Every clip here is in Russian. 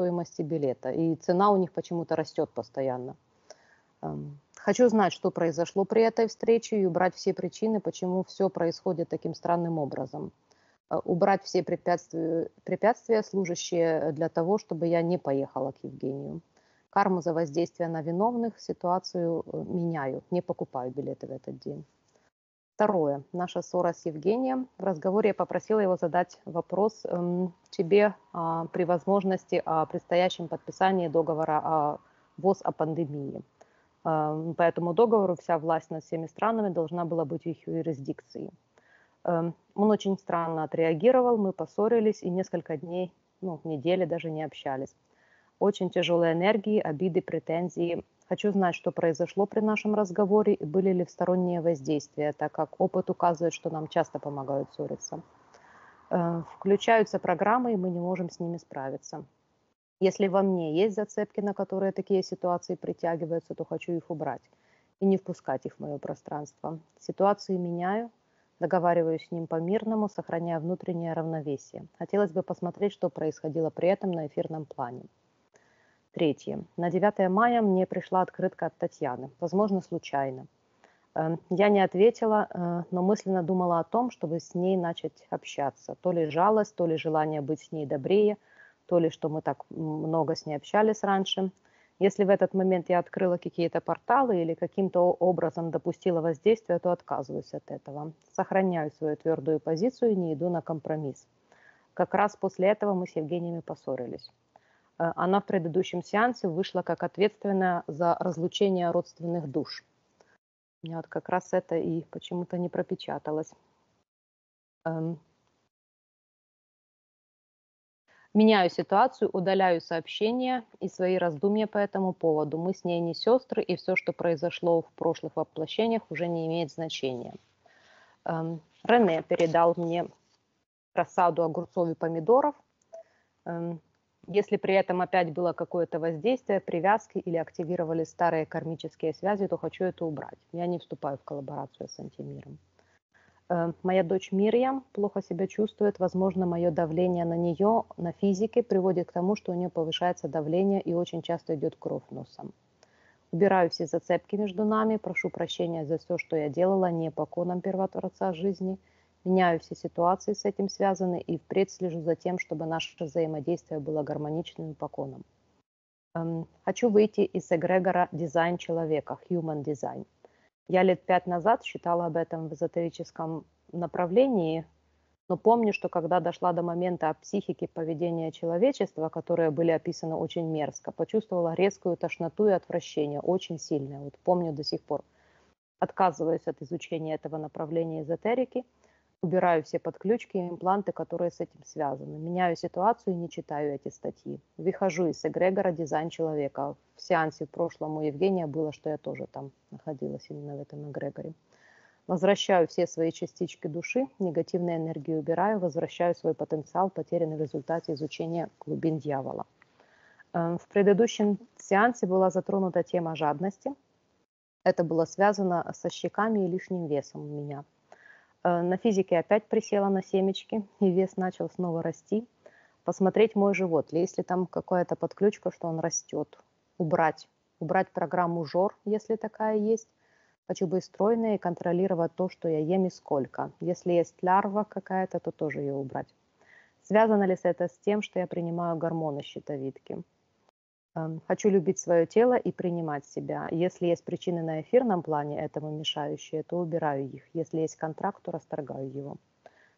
стоимости билета. И цена у них почему-то растет постоянно. Эм, хочу знать, что произошло при этой встрече и убрать все причины, почему все происходит таким странным образом. Э, убрать все препятствия, препятствия, служащие для того, чтобы я не поехала к Евгению. Карму за воздействие на виновных, ситуацию э, меняю, не покупаю билеты в этот день. Второе. Наша ссора с Евгением. В разговоре я попросила его задать вопрос эм, тебе э, при возможности о предстоящем подписании договора о ВОЗ о пандемии. Э, по этому договору вся власть над всеми странами должна была быть в их юрисдикции. Э, он очень странно отреагировал, мы поссорились и несколько дней, ну, недели даже не общались. Очень тяжелые энергии, обиды, претензии, Хочу знать, что произошло при нашем разговоре и были ли сторонние воздействия, так как опыт указывает, что нам часто помогают ссориться. Э, включаются программы, и мы не можем с ними справиться. Если во мне есть зацепки, на которые такие ситуации притягиваются, то хочу их убрать и не впускать их в мое пространство. Ситуации меняю, договариваюсь с ним по-мирному, сохраняя внутреннее равновесие. Хотелось бы посмотреть, что происходило при этом на эфирном плане. Третье. На 9 мая мне пришла открытка от Татьяны, возможно, случайно. Эм, я не ответила, э, но мысленно думала о том, чтобы с ней начать общаться. То ли жалость, то ли желание быть с ней добрее, то ли что мы так много с ней общались раньше. Если в этот момент я открыла какие-то порталы или каким-то образом допустила воздействие, то отказываюсь от этого. Сохраняю свою твердую позицию и не иду на компромисс. Как раз после этого мы с Евгением поссорились. Э, она в предыдущем сеансе вышла как ответственная за разлучение родственных душ. У меня вот как раз это и почему-то не пропечаталось. Эм. Меняю ситуацию, удаляю сообщения и свои раздумья по этому поводу. Мы с ней не сестры, и все, что произошло в прошлых воплощениях, уже не имеет значения. Эм. Рене передал мне рассаду огурцов и помидоров. Если при этом опять было какое-то воздействие, привязки или активировали старые кармические связи, то хочу это убрать. Я не вступаю в коллаборацию с антимиром. Э, моя дочь Мирьям плохо себя чувствует. Возможно, мое давление на нее, на физике, приводит к тому, что у нее повышается давление и очень часто идет кровь носом. Убираю все зацепки между нами, прошу прощения за все, что я делала не по конам Первотворца жизни – Меняю все ситуации с этим связаны и впредь слежу за тем, чтобы наше взаимодействие было гармоничным и по конам. Эм, хочу выйти из эгрегора дизайн человека, human design. Я лет пять назад считала об этом в эзотерическом направлении, но помню, что когда дошла до момента о психике поведения человечества, которые были описаны очень мерзко, почувствовала резкую тошноту и отвращение, очень сильное. Вот помню до сих пор. Отказываюсь от изучения этого направления эзотерики – убираю все подключки и импланты, которые с этим связаны. Меняю ситуацию и не читаю эти статьи. Выхожу из эгрегора дизайн человека. В сеансе в прошлом у Евгения было, что я тоже там находилась именно в этом эгрегоре. Возвращаю все свои частички души, негативную энергию убираю, возвращаю свой потенциал, потерянный в результате изучения глубин дьявола. Эм, в предыдущем сеансе была затронута тема жадности. Это было связано со щеками и лишним весом у меня – на физике опять присела на семечки, и вес начал снова расти. Посмотреть мой живот, есть ли там какая-то подключка, что он растет. Убрать. Убрать программу ЖОР, если такая есть. Хочу быть стройной и контролировать то, что я ем и сколько. Если есть лярва какая-то, то тоже ее убрать. Связано ли это с тем, что я принимаю гормоны щитовидки? Эм, хочу любить свое тело и принимать себя. Если есть причины на эфирном плане этому мешающие, то убираю их. Если есть контракт, то расторгаю его.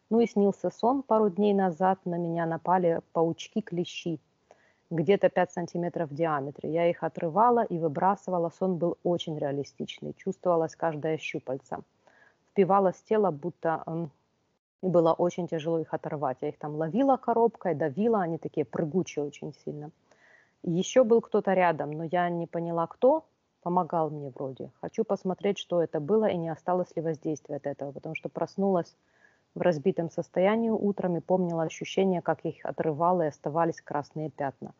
Ну и снился сон пару дней назад. На меня напали паучки-клещи, где-то 5 сантиметров в диаметре. Я их отрывала и выбрасывала. Сон был очень реалистичный. Чувствовалась каждая щупальца. Впивалось тело, будто эм, и было очень тяжело их оторвать. Я их там ловила коробкой, давила, они такие прыгучие очень сильно. Еще был кто-то рядом, но я не поняла, кто. Помогал мне вроде. Хочу посмотреть, что это было и не осталось ли воздействия от этого, потому что проснулась в разбитом состоянии утром и помнила ощущение, как их отрывало и оставались красные пятна.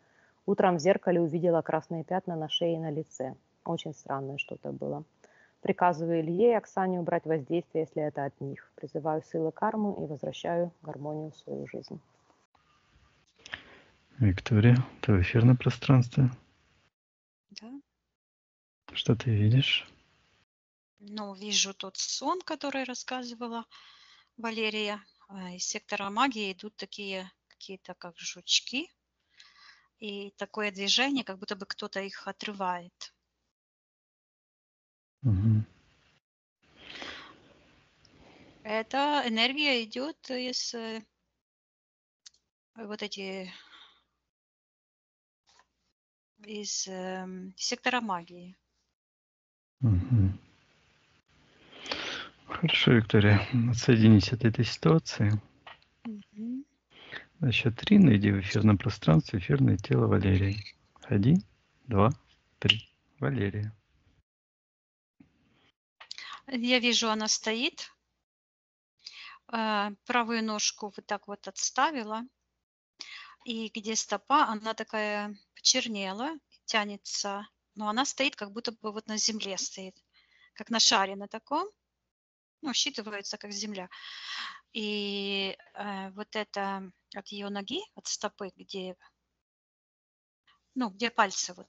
Утром в зеркале увидела красные пятна на шее и на лице. Очень странное что-то было. Приказываю Илье и Оксане убрать воздействие, если это от них. Призываю силы карму и возвращаю гармонию в свою жизнь. Виктория, ты в эфирном пространстве. Да. Что ты видишь? Ну, вижу тот сон, который рассказывала Валерия. А, Из сектора магии идут такие какие-то как жучки. И такое движение, как будто бы кто-то их отрывает. Мгм. Эта энергия идет из э, вот эти из эм, сектора магии. Мгм. Хорошо, Виктория, отсоединись от этой ситуации. Мгм. На счет три найди в эфирном пространстве эфирное тело Валерии. Один, два, три. Валерия. Я вижу, она стоит. э, Правую ножку вот так вот отставила. И где стопа, она такая почернела, тянется. Но она стоит, как будто бы вот на земле стоит. Как на шаре на таком. Ну, считывается как земля. И э, вот это от ее ноги, от стопы, где, ну, где пальцы вот,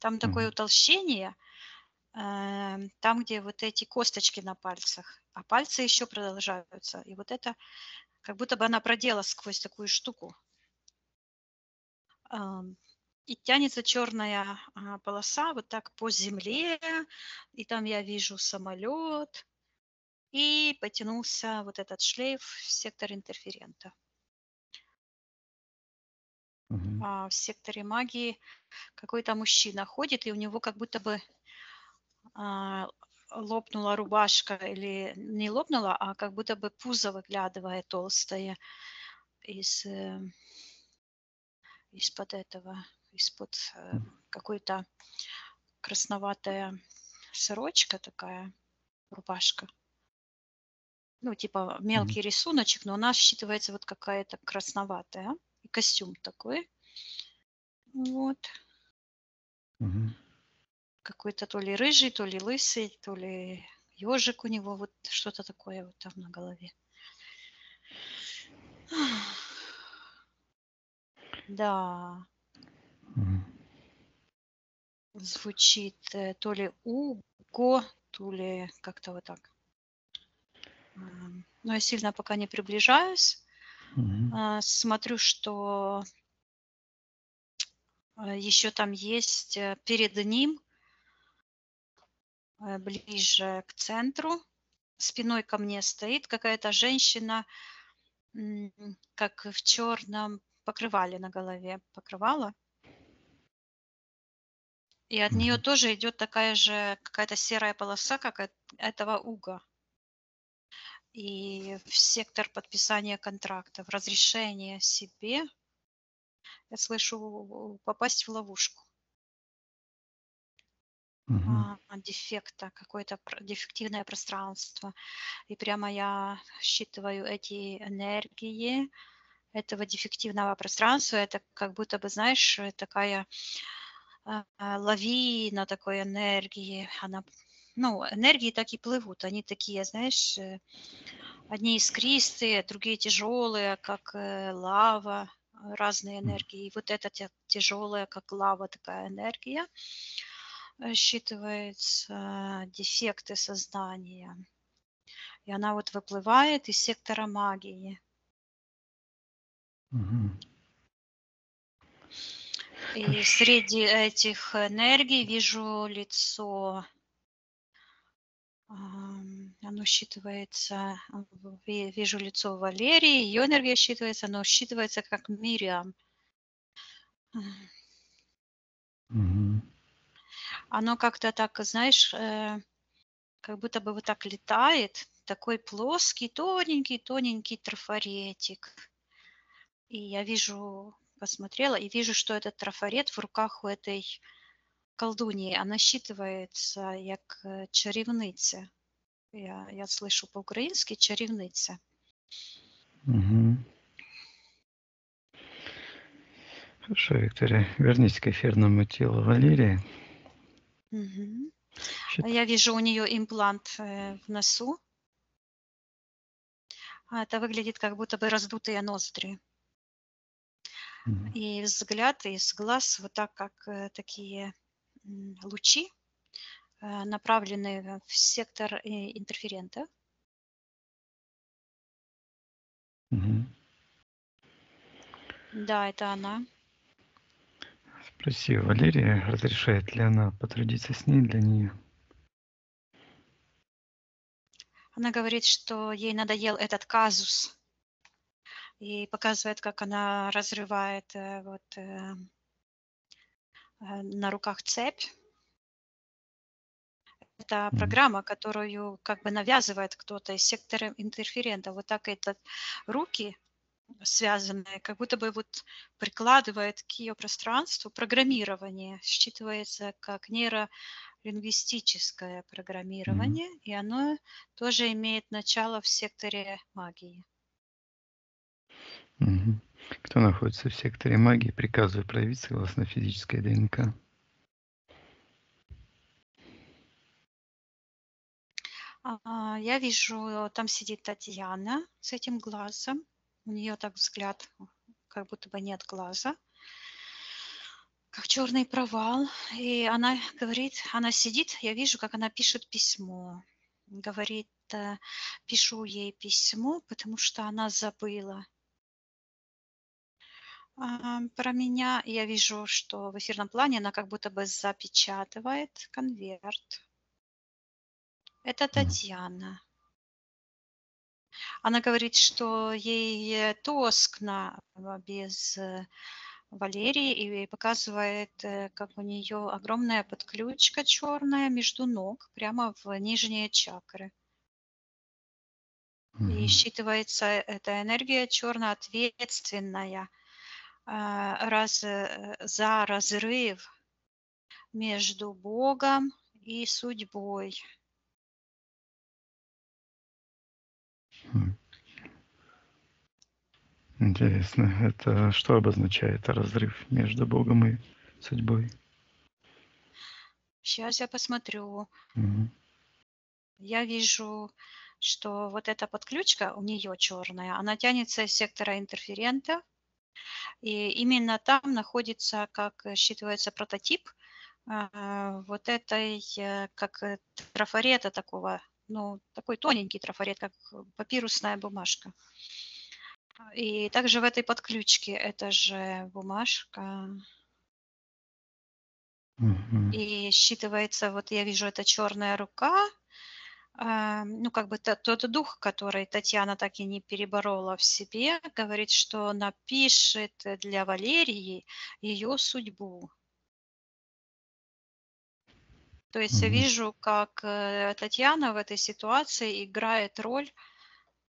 там такое Мгм. утолщение, э, там, где вот эти косточки на пальцах, а пальцы еще продолжаются. И вот это, как будто бы она продела сквозь такую штуку. И тянется черная а, полоса вот так по земле, и там я вижу самолет, и потянулся вот этот шлейф в сектор интерферента. Мгм. А в секторе магии какой-то мужчина ходит, и у него как будто бы а, лопнула рубашка, или не лопнула, а как будто бы пузо выглядывает толстое из, э, из-под этого, из-под э, какой-то красноватая сорочка такая, рубашка. Ну, типа мелкий рисуночек, но она считывается вот какая-то красноватая. И костюм такой. Вот. Мгм. Какой-то то ли рыжий, то ли лысый, то ли ежик у него. Вот что-то такое вот там на голове. Да, Мгм. звучит э, то ли уго, то ли как-то вот так. Ам, Но я сильно пока не приближаюсь. Мгм. А, Смотрю, что еще там есть э, перед ним, э, ближе к центру, спиной ко мне стоит какая-то женщина, м, как в черном покрывале на голове покрывала. И от нее тоже идет такая же какая-то серая полоса, как от этого уга. И в сектор подписания контрактов, разрешение себе, я слышу, попасть в ловушку. А, дефекта, какое-то дефективное пространство. И прямо я считываю эти энергии этого дефективного пространства. Это как будто бы, знаешь, э, такая а, а, лавина такой энергии. Она, ну, энергии так и плывут. Они такие, знаешь, э, одни искристые, другие тяжелые, как э, лава, разные энергии. И вот эта тя- тяжелая, как лава, такая энергия считывается дефекты сознания. И она вот выплывает из сектора магии. И среди этих энергий вижу лицо. Оно считывается, вижу лицо Валерии, ее энергия считывается, оно считывается как Мириам. Мгм. Оно как-то так, знаешь, э, как будто бы вот так летает, такой плоский, тоненький, тоненький трафаретик. И я вижу, посмотрела, и вижу, что этот трафарет в руках у этой колдуньи, она считывается як е, чарівниця. Я, я слышу по-українськи чарівниця. Мгм. Хорошо, Виктория, вернись к эфирному телу Валерии. Угу. Счит- Я вижу у нее имплант э, в носу. А Это выглядит как будто бы раздутые ноздри. И взгляд из глаз вот так, как э, такие лучи, э, направленные в сектор э, интерферента. Мгм. Да, это она. Спроси Валерия, разрешает ли она потрудиться с ней для нее. Она говорит, что ей надоел этот казус. И показывает, как она разрывает э, вот э, э, на руках цепь. Это программа, которую как бы навязывает кто-то из сектора интерферента. Вот так это руки связанные, как будто бы вот прикладывает к ее пространству программирование, считывается как нейролингвистическое программирование, и оно тоже имеет начало в секторе магии. Кто находится в секторе магии, приказываю проявить согласно физической ДНК. А, Я вижу, там сидит Татьяна с этим глазом. У нее так взгляд, как будто бы нет глаза. Как черный провал. И она говорит, она сидит, я вижу, как она пишет письмо. Говорит, э, пишу ей письмо, потому что она забыла а, про меня. И Я вижу, что в эфирном плане она как будто бы запечатывает конверт. Это. Татьяна. Она говорит, что ей тоскно а, без э, Валерии и показывает, э, как у нее огромная подключка черная между ног, прямо в нижние чакры. И Мгм. считывается эта энергия черная ответственная а, раз, э, за разрыв между Богом и судьбой. М. Интересно, это что обозначает разрыв между Богом и судьбой? Сейчас я посмотрю. Мгм. Я вижу, что вот эта подключка у нее черная, она тянется из сектора интерферента, и именно там находится, как э, считывается прототип а, вот этой, э, как э, трафарета такого, ну, такой тоненький трафарет, как папирусная бумажка. И также в этой подключке эта же бумажка. Мгм. И считывается, вот я вижу, это черная рука, ну, как бы тот, тот дух, который Татьяна так и не переборола в себе, говорит, что напишет для Валерии ее судьбу. То есть я вижу, как э, Татьяна в этой ситуации играет роль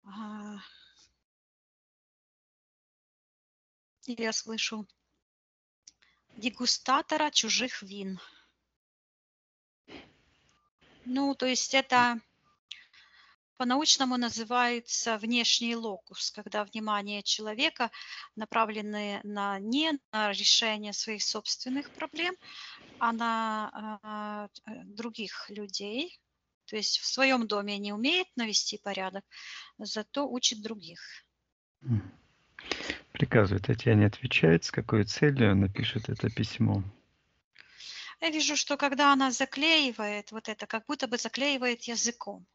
а, я слышу дегустатора чужих вин. Ну, то есть это по-научному называется внешний локус, когда внимание человека направлены на не на решение своих собственных проблем, а на а, э, других людей. То есть в своем доме не умеет навести порядок, зато учит других. М. Приказывает Татьяне отвечает, с какой целью она пишет это письмо. Я вижу, что когда она заклеивает вот это, как будто бы заклеивает языком.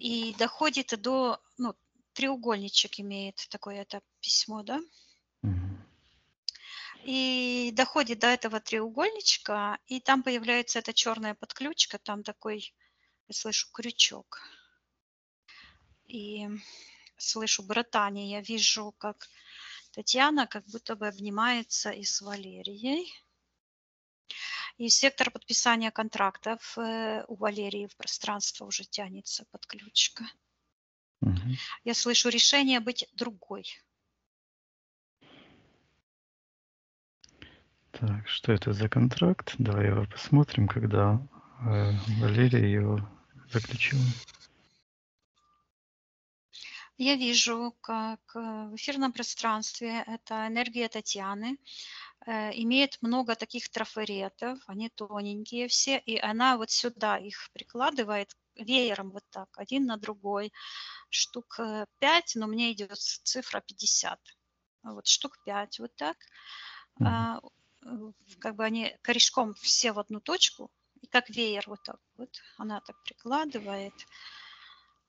И доходит до, ну, треугольничек имеет такое это письмо, да? И доходит до этого треугольничка, и там появляется эта черная подключка, там такой, я слышу, крючок. И слышу братание, я вижу, как Татьяна как будто бы обнимается и с Валерией. И сектор подписания контрактов э, у Валерии в пространство уже тянется подключка. Мгм. Я слышу решение быть другой. Так, что это за контракт? Давай его посмотрим, когда э, Валерия его заключила. Я вижу, как э, в эфирном пространстве эта энергия Татьяны имеет много таких трафаретов, они тоненькие все, и она вот сюда их прикладывает веером вот так, один на другой, штук э, 5, но мне идет цифра 50. вот штук пять, вот так. А, как бы они корешком все в одну точку, и как веер вот так вот. Она так прикладывает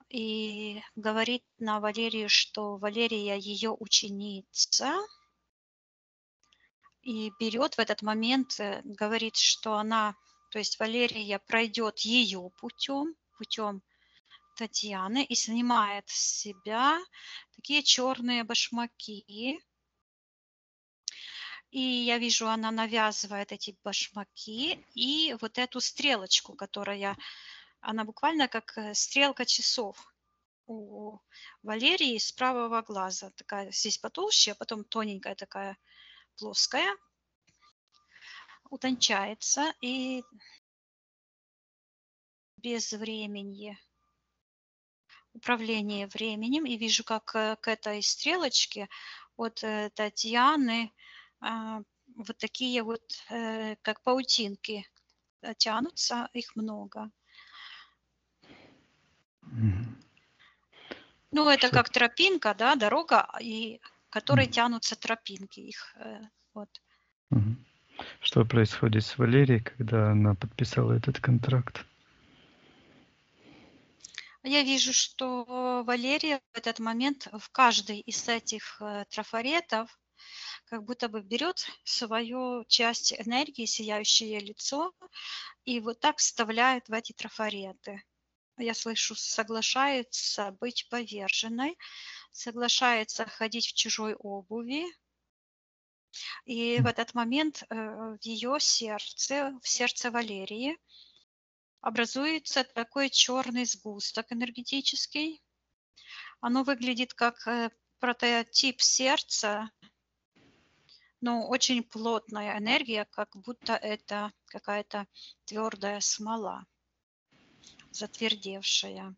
и говорит на Валерию, что Валерия ее ученица, и берет в этот момент, э, говорит, что она, то есть Валерия пройдет ее путем, путем Татьяны, и снимает с себя такие черные башмаки. И я вижу, она навязывает эти башмаки и вот эту стрелочку, которая, она буквально как э, стрелка часов у Валерии с правого глаза. Такая здесь потолще, а потом тоненькая такая плоская, утончается и без времени управление временем. И вижу, как э, к этой стрелочке от э, Татьяны а, вот такие вот, э, как паутинки тянутся, их много. Ну, это как тропинка, да, дорога, и к которой Мгм. тянутся тропинки. Их, э, вот. Что происходит с Валерией, когда она подписала этот контракт? Я вижу, что Валерия в этот момент в каждый из этих э, трафаретов как будто бы берет свою часть энергии, сияющее лицо, и вот так вставляет в эти трафареты. Я слышу, соглашается быть поверженной, соглашается ходить в чужой обуви. И в этот момент э, в ее сердце, в сердце Валерии, образуется такой черный сгусток энергетический. Оно выглядит как э, прототип сердца, но очень плотная энергия, как будто это какая-то твердая смола, затвердевшая.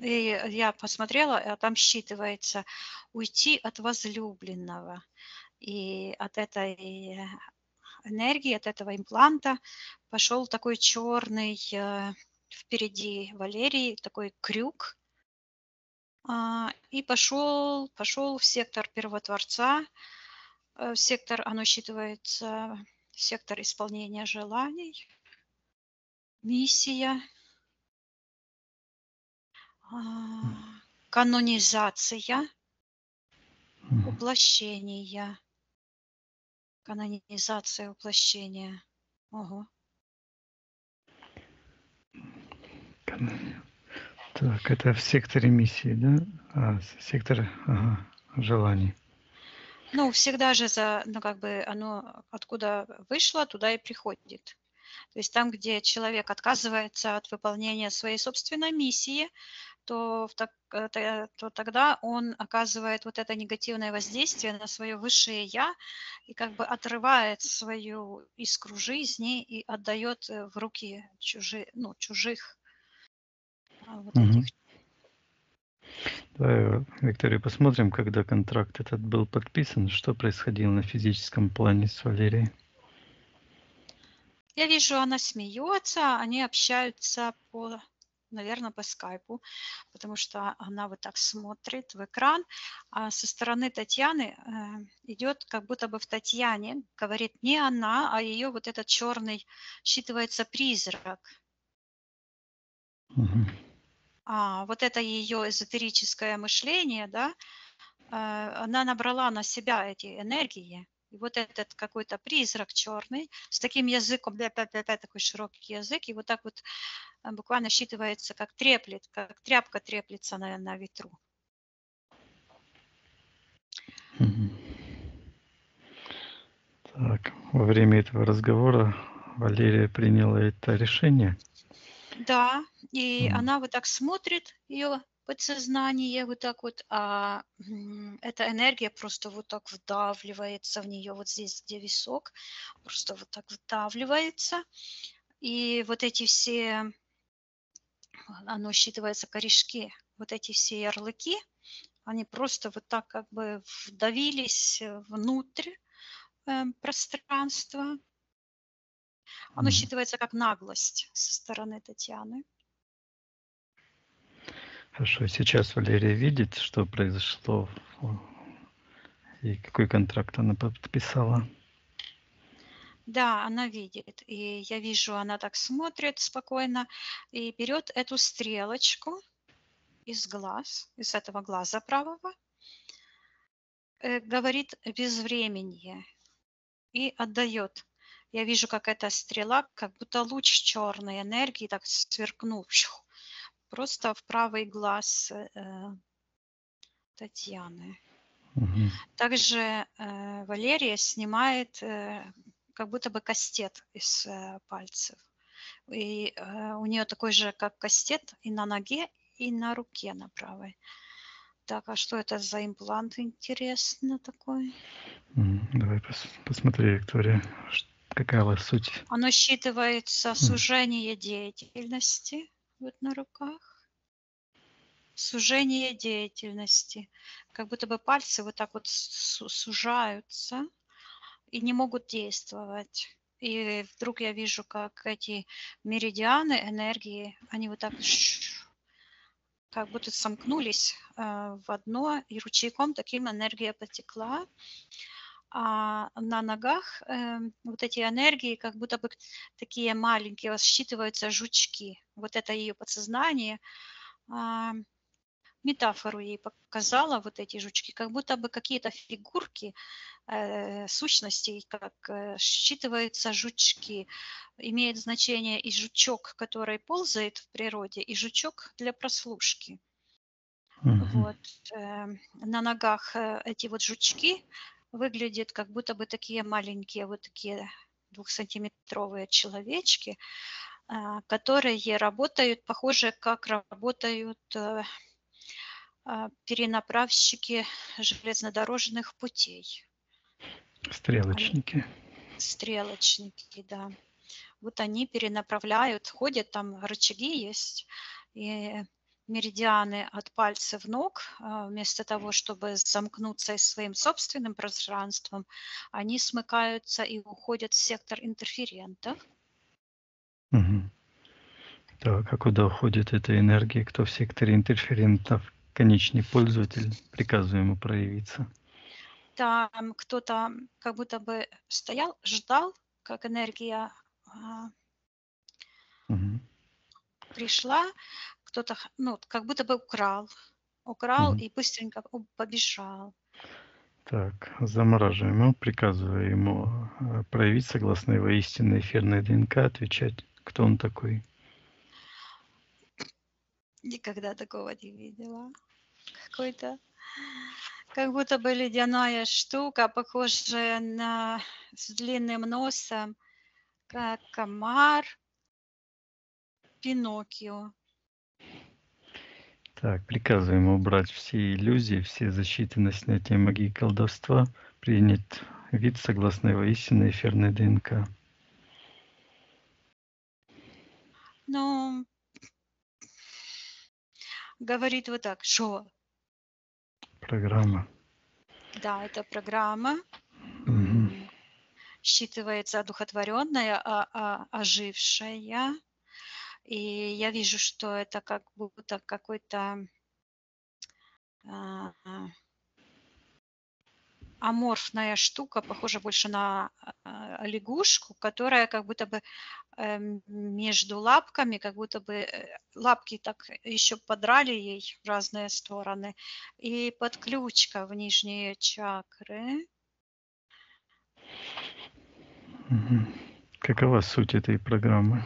И я посмотрела, а там считывается уйти от возлюбленного. И от этой энергии, от этого импланта пошел такой черный э, впереди Валерии, такой крюк. А, И пошел, пошел в сектор первотворца. Э, Сектор, оно считывается, сектор исполнения желаний, миссия, канонизация, Мгм. воплощение. Канонизация, воплощение. Ого. Так, это в секторе миссии, да? А, сектор ага, желаний. Ну, всегда же за, ну, как бы оно откуда вышло, туда и приходит. То есть там, где человек отказывается от выполнения своей собственной миссии, то, в так- э, то тогда он оказывает вот это негативное воздействие на свое высшее я и как бы отрывает свою искру жизни и отдает э, в руки чужие, ну, чужих а, вот Мгм. этих Давай, Виктория, посмотрим, когда контракт этот был подписан, что происходило на физическом плане с Валерией. Я вижу, она смеется, они общаются по, наверное, по скайпу, потому что она вот так смотрит в экран, а со стороны Татьяны э, идет, как будто бы в Татьяне, говорит не она, а ее вот этот черный, считывается призрак. Мгм. А вот это ее эзотерическое мышление, да, э, она набрала на себя эти энергии. И вот этот какой-то призрак черный с таким языком, такой широкий язык, и вот так вот буквально считывается, как треплет, как тряпка треплется на, на ветру. Так, во время этого разговора Валерия приняла это решение. Да, и Мгм. она вот так смотрит, ее подсознание вот так вот, а эта энергия просто вот так вдавливается в нее, вот здесь, где висок, просто вот так вдавливается. И вот эти все, оно считывается корешки, вот эти все ярлыки, они просто вот так как бы вдавились э, внутрь э, пространства. Оно Мгм. считывается как наглость со стороны Татьяны. Хорошо, сейчас Валерия видит, что произошло и какой контракт она подписала. Да, она видит. И я вижу, она так смотрит спокойно и берет эту стрелочку из глаз, из этого глаза правого, э, говорит безвременье и отдает. Я вижу, как эта стрела, как будто луч черной энергии, так сверкнул просто в правый глаз э, Татьяны. Угу. Также э, Валерия снимает э, как будто бы кастет из э, пальцев. И э, у нее такой же, как кастет, и на ноге, и на руке на правой. Так, а что это за имплант, интересно, такой? Давай пос посмотри, Виктория, какая у вас суть. Оно считывается сужение деятельности вот на руках. Сужение деятельности. Как будто бы пальцы вот так вот сужаются и не могут действовать. И вдруг я вижу, как эти меридианы энергии, они вот так как будто сомкнулись э, в одно, и ручейком таким энергия потекла. А на ногах э, вот эти энергии, как будто бы такие маленькие, считываются жучки. Вот это ее подсознание. Э, метафору ей показала, вот эти жучки, как будто бы какие-то фигурки сущностей, как э, считываются жучки. Имеет значение и жучок, который ползает в природе, и жучок для прослушки. Mm-hmm. Вот, э, на ногах э, эти вот жучки выглядят как будто бы такие маленькие, вот такие двухсантиметровые человечки, э, которые работают, похоже, как работают э, а, перенаправщики железнодорожных путей. Стрелочники. Стрелочники, да. Вот они перенаправляют, ходят, там рычаги есть, и меридианы от пальцев ног, а, вместо того, чтобы замкнуться своим собственным пространством, они смыкаются и уходят в сектор интерферентов. Угу. Так, а куда уходит эта энергия? Кто в секторе интерферентов? конечный пользователь, приказываю ему проявиться. Там кто-то как будто бы стоял, ждал, как энергия угу. пришла, кто-то, ну, как будто бы украл, украл угу. и быстренько побежал. Так, замораживаем его, приказываю ему а, проявить согласно его истинной эфирной ДНК, отвечать, кто он такой. Никогда такого не видела какой-то, как будто бы ледяная штука, похожая на с длинным носом, как комар Пиноккио. Так, приказываем убрать все иллюзии, все защиты на снятие магии и колдовства, принять вид согласно его истинной эфирной ДНК. Ну, говорит вот так, что Программа. Да, это программа. Угу. Считывается одухотворенная, а, а, ожившая. И я вижу, что это как будто какой-то а, аморфная штука, похожа больше на а, лягушку, которая как будто бы между лапками, как будто бы э, лапки так еще подрали ей в разные стороны, и подключка в нижние чакры. Какова суть этой программы?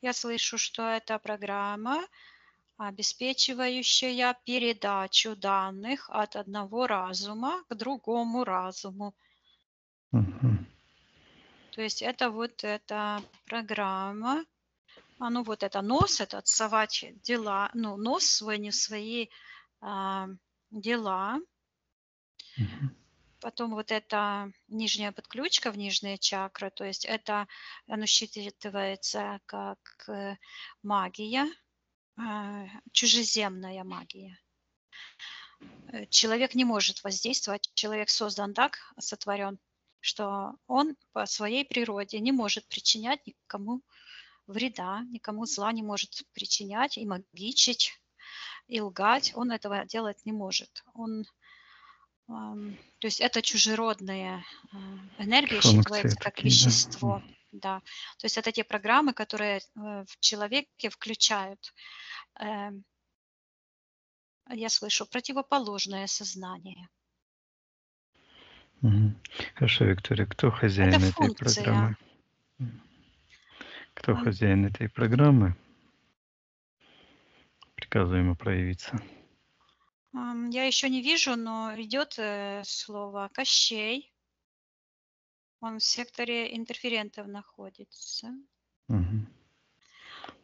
Я слышу, что это программа обеспечивающая передачу данных от одного разума к другому разуму. Угу. То есть это вот эта программа, а ну вот это нос, это отсовать дела, ну нос свой, не свои а, дела. Угу. Потом вот эта нижняя подключка в нижние чакры, то есть это оно считывается как э, магия, а, чужеземная магия. Э, человек не может воздействовать, человек создан так, сотворен, что он по своей природе не может причинять никому вреда, никому зла не может причинять и магичить, и лгать. Он этого делать не может. Он, эм, то есть это чужеродная э, энергия считывается как такие, да. вещество. Да. То есть это те программы, которые э, в человеке включают, э, я слышу, противоположное сознание. Хорошо, Виктория, кто хозяин Это этой функция. программы? Кто Ам. хозяин этой программы? Приказываю ему проявиться. Я еще не вижу, но идет э, слово Кощей. Он в секторе интерферентов находится. Мгм.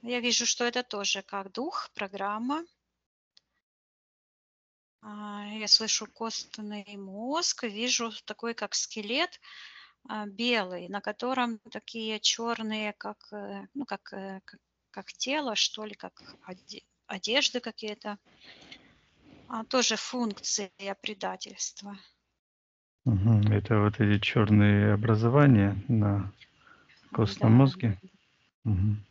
Я вижу, что это тоже как дух, программа. А, Я слышу костный мозг, вижу такой как скелет а, белый, на котором такие черные, как, э, ну, как, э, как, как тело, что ли, как оде- одежды какие-то. А, тоже функция предательства. Это вот эти черные образования на костном Да, мозге? Мгм.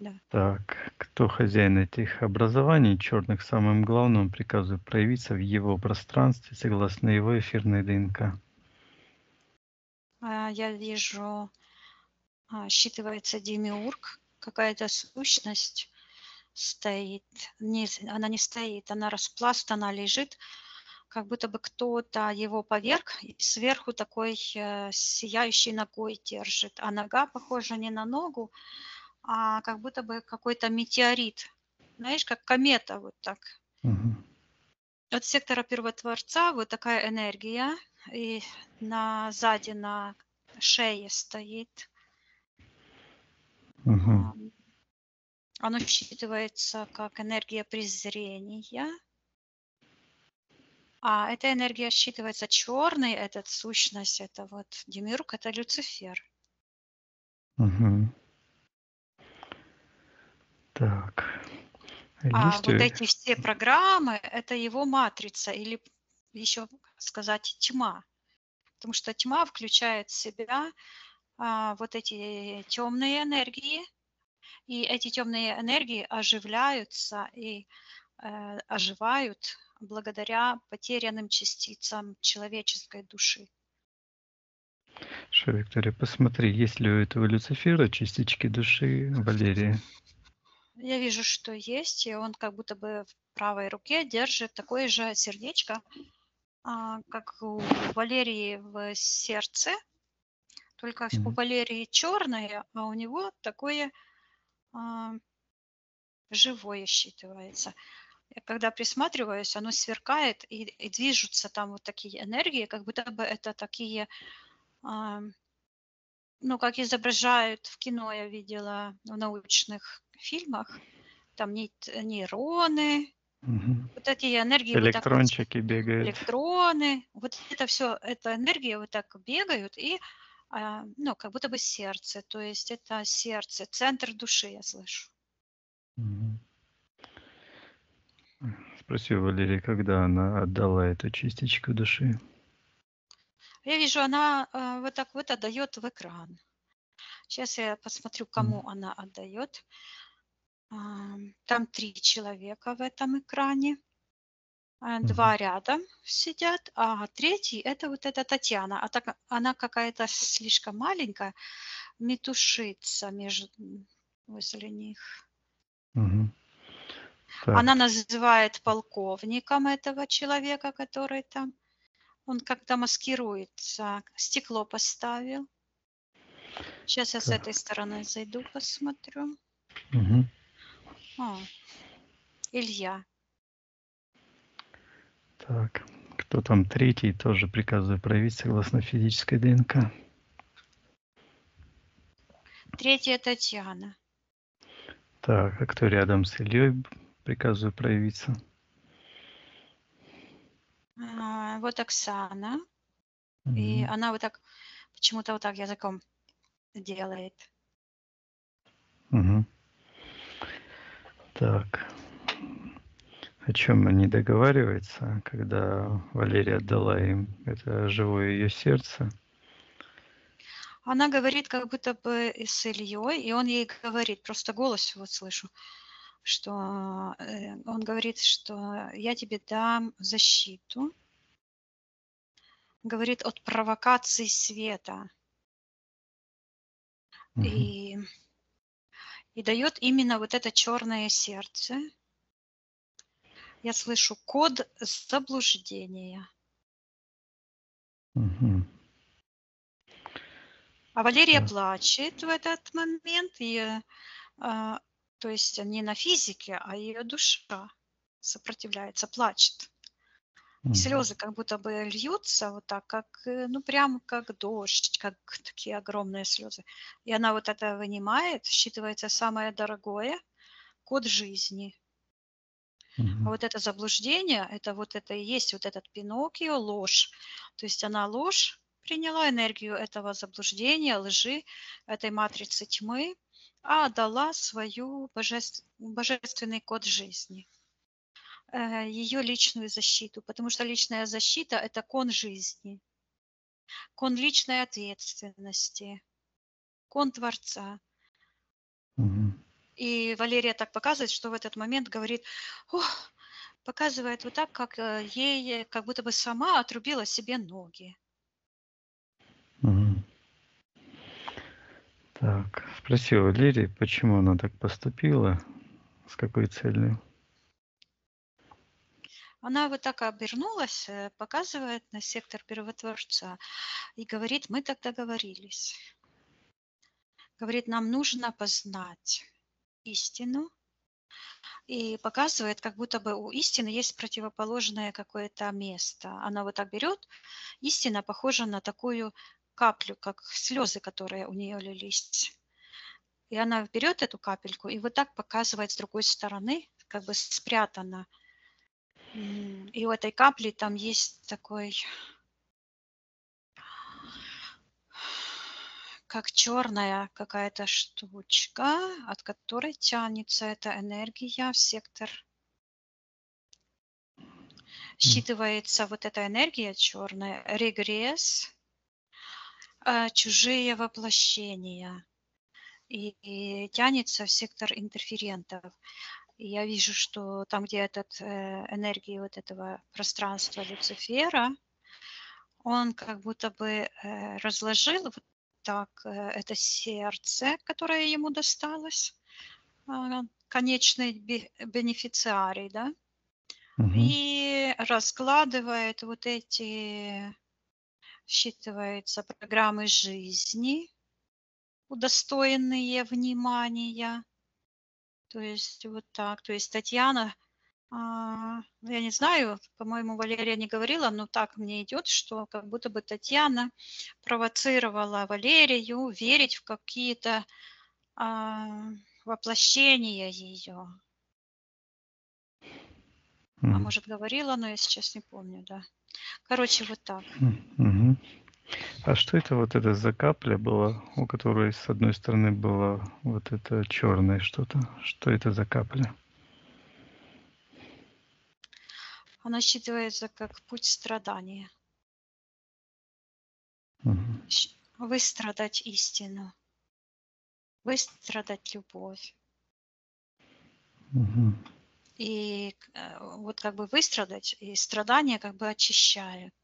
Да. Так, кто хозяин этих образований черных, самым главным приказываю проявиться в его пространстве согласно его эфирной ДНК. А, Я вижу, а, считывается демиург, какая-то сущность стоит. Не, она не стоит, она распластана, лежит, как будто бы кто-то его поверг, и сверху такой э, сияющей ногой держит. А нога похожа не на ногу, а как будто бы какой-то метеорит. Знаешь, как комета вот так. Мгм. От сектора первотворца вот такая энергия, и на, сзади на шее стоит. Ам, Оно считывается как энергия презрения. А эта энергия считывается черный, этот сущность, это вот Демиург, это Люцифер. Мгм. Так. А Есть вот эти все программы, это его матрица или еще сказать тьма. Потому что тьма включает в себя а, вот эти темные энергии, и эти темные энергии оживляются и э, оживают благодаря потерянным частицам человеческой души. Что, Виктория, посмотри, есть ли у этого Люцифера частички души Валерия? Я вижу, что есть, и он как будто бы в правой руке держит такое же сердечко, а, как у Валерии в сердце, только в- у. Валерии черное, а у него такое а, живое считывается. Я когда присматриваюсь, оно сверкает и, и движутся там вот такие энергии, как будто бы это такие, а, ну, как изображают в кино, я видела в научных фильмах, там нейроны, Мгм. вот эти энергии вот так вот Электрончики бегают. электроны, вот это все, эта энергия вот так бегают и, а, ну, как будто бы сердце, то есть это сердце, центр души, я слышу. Мгм. Спроси у Валерии, когда она отдала эту частичку души. Я вижу, она а, вот так вот отдает в экран. Сейчас я посмотрю, кому она отдает. Там три человека в этом экране. Мгм. Два рядом сидят, а третий это вот эта Татьяна. А так она какая-то слишком маленькая, метушится между возле них. Так, Она называет полковником этого человека, который там. Он как-то маскируется, стекло поставил. Сейчас я с Так. этой стороны зайду, посмотрю. мгм. А, Илья. так. Кто там третий, тоже приказываю проявить согласно физической ДНК. Третья Татьяна. Так, а кто рядом с Ильей, приказываю проявиться. А, Вот Оксана. И Мгм. она вот так, почему-то вот так языком делает. Мгм. Так. О чем они договариваются, когда Валерия отдала им это живое ее сердце? Она говорит как будто бы с Ильей, и он ей говорит, просто голос вот слышу, что э, он говорит, что я тебе дам защиту, говорит от провокаций света. Мгм. И, и дает именно вот это черное сердце. Я слышу код заблуждения. Мгм. А Валерия Так. плачет в этот момент, и, а, то есть не на физике, а ее душа сопротивляется, плачет. Мгм. слезы как будто бы льются вот так, как, э, ну, прям как дождь, как такие огромные слезы. И она вот это вынимает, считывается самое дорогое, код жизни. А Мгм. вот это заблуждение, это вот это и есть вот этот Пиноккио, ложь. То есть она ложь приняла энергию этого заблуждения, лжи, этой матрицы тьмы, а дала свою божеств- божественный код жизни, ее личную защиту, потому что личная защита – это кон жизни, кон личной ответственности, кон Творца. Мгм. И Валерия так показывает, что в этот момент говорит, «Ох», показывает вот так, как э, ей, э, как будто бы сама отрубила себе ноги. Мгм. Так, спроси у Валерии, почему она так поступила, с какой целью. Она вот так обернулась, э, показывает на сектор первотворца и говорит, мы так договорились. Говорит, нам нужно познать истину. И показывает, как будто бы у истины есть противоположное какое-то место. Она вот так берет. Истина похожа на такую каплю, как слезы, которые у нее лились. И она берет эту капельку и вот так показывает с другой стороны, как бы спрятана. И у этой капли там есть такой, как черная какая-то штучка, от которой тянется эта энергия в сектор. Считывается вот эта энергия черная, регресс, э, чужие воплощения. И, и тянется в сектор интерферентов. И я вижу, что там, где этот э, энергии вот этого пространства Люцифера, он как будто бы э, разложил вот так э, это сердце, которое ему досталось, а, конечный бе- бенефициарий, да, Мгм. и раскладывает вот эти, считывается, программы жизни, удостоенные внимания. То есть вот так. То есть Татьяна, а, ну, я не знаю, по-моему, Валерия не говорила, но так мне идет, что как будто бы Татьяна провоцировала Валерию верить в какие-то а, воплощения ее. А Мгм. может, говорила, но я сейчас не помню, да. Короче, вот так. Мгм. А что это вот это за капля была, у которой с одной стороны было вот это черное что-то? Что это за капля? Она считывается как путь страдания. Щ- Выстрадать истину. Выстрадать любовь. Мгм. И э, вот как бы выстрадать, и страдания как бы очищают.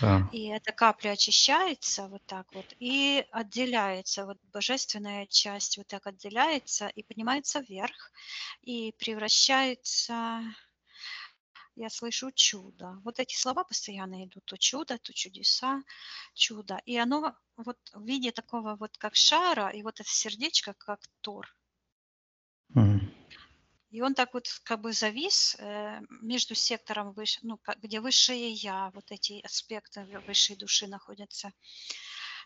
Да. И эта капля очищается вот так вот и отделяется, вот божественная часть вот так отделяется и поднимается вверх и превращается, я слышу чудо. Вот эти слова постоянно идут, то чудо, то чудеса, чудо. И оно вот в виде такого вот как шара, и вот это сердечко как Тор. И он так вот как бы завис э, между сектором, выше, ну, где высшее я, вот эти аспекты высшей души находятся.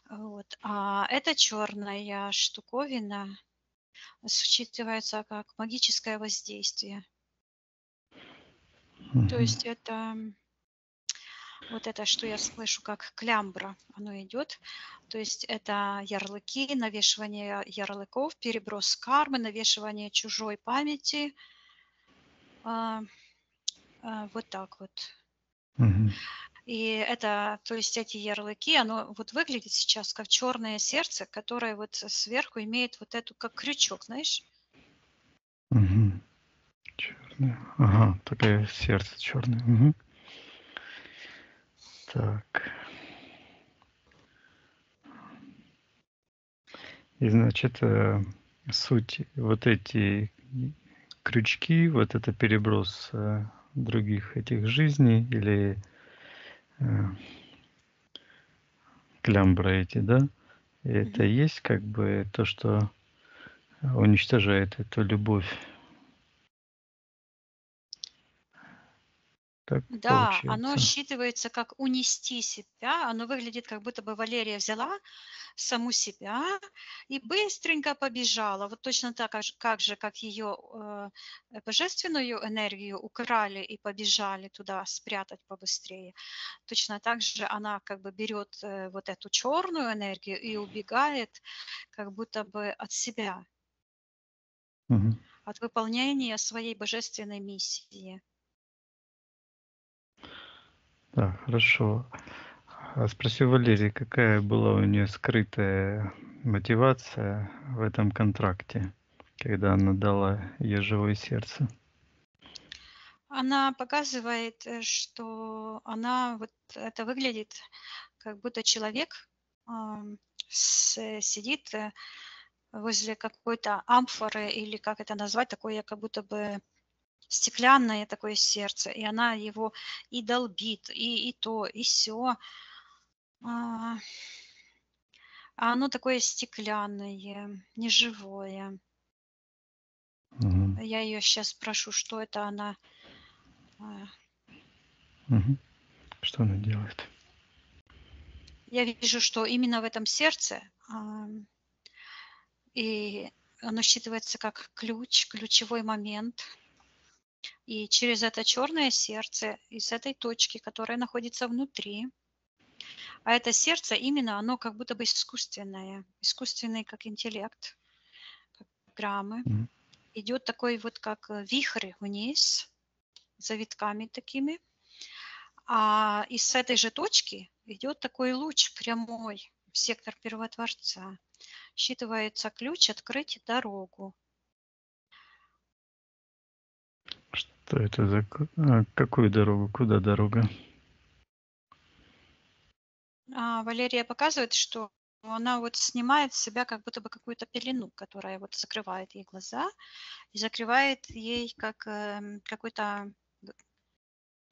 Вот. А эта черная штуковина считывается как магическое воздействие. То Мгм. есть это вот это, что я слышу, как клямбра, оно идет. То есть это ярлыки, навешивание ярлыков, переброс кармы, навешивание чужой памяти. А, а, вот так вот. И это, то есть эти ярлыки, оно вот выглядит сейчас как черное сердце, которое вот сверху имеет вот эту, как крючок, знаешь? Мгм. Черное. Ага, такое сердце черное. Мгм. Так. И значит, э, суть вот эти крючки, вот это переброс э, других этих жизней или э, клямбра эти, да? Это есть как бы то, что уничтожает эту любовь. Так Да, оно получается. считывается как унести себя, оно выглядит как будто бы Валерия взяла саму себя и быстренько побежала. Вот точно так же, как же, как ее э, божественную энергию украли и побежали туда спрятать побыстрее. Точно так же она как бы берет э, вот эту черную энергию и убегает как будто бы от себя, Мгм. от выполнения своей божественной миссии. Да, хорошо. А спроси Валерии, какая была у нее скрытая мотивация в этом контракте, когда она дала ей живое сердце? Она показывает, э, что она вот это выглядит, как будто человек с- сидит э, возле какой-то амфоры или как это назвать, такое как будто бы стеклянное такое сердце, и она его и долбит, и, и то, и все. А а оно такое стеклянное, неживое. Мгм. Я ее сейчас спрошу, что это она Мгм. Что она делает? я вижу, что именно в этом сердце, и оно считывается как ключ, ключевой момент. И через это черное сердце, из этой точки, которая находится внутри, а это сердце именно, оно как будто бы искусственное, искусственный как интеллект, как программы. Мгм. Идет такой вот как э, вихрь вниз, завитками такими, а из этой же точки идет такой луч прямой в сектор первотворца. Считывается ключ открыть дорогу. Что это за... а, какую дорогу? Куда дорога? А Валерия показывает, что она вот снимает с себя как будто бы какую-то пелену, которая вот закрывает ей глаза и закрывает ей как эм, какой-то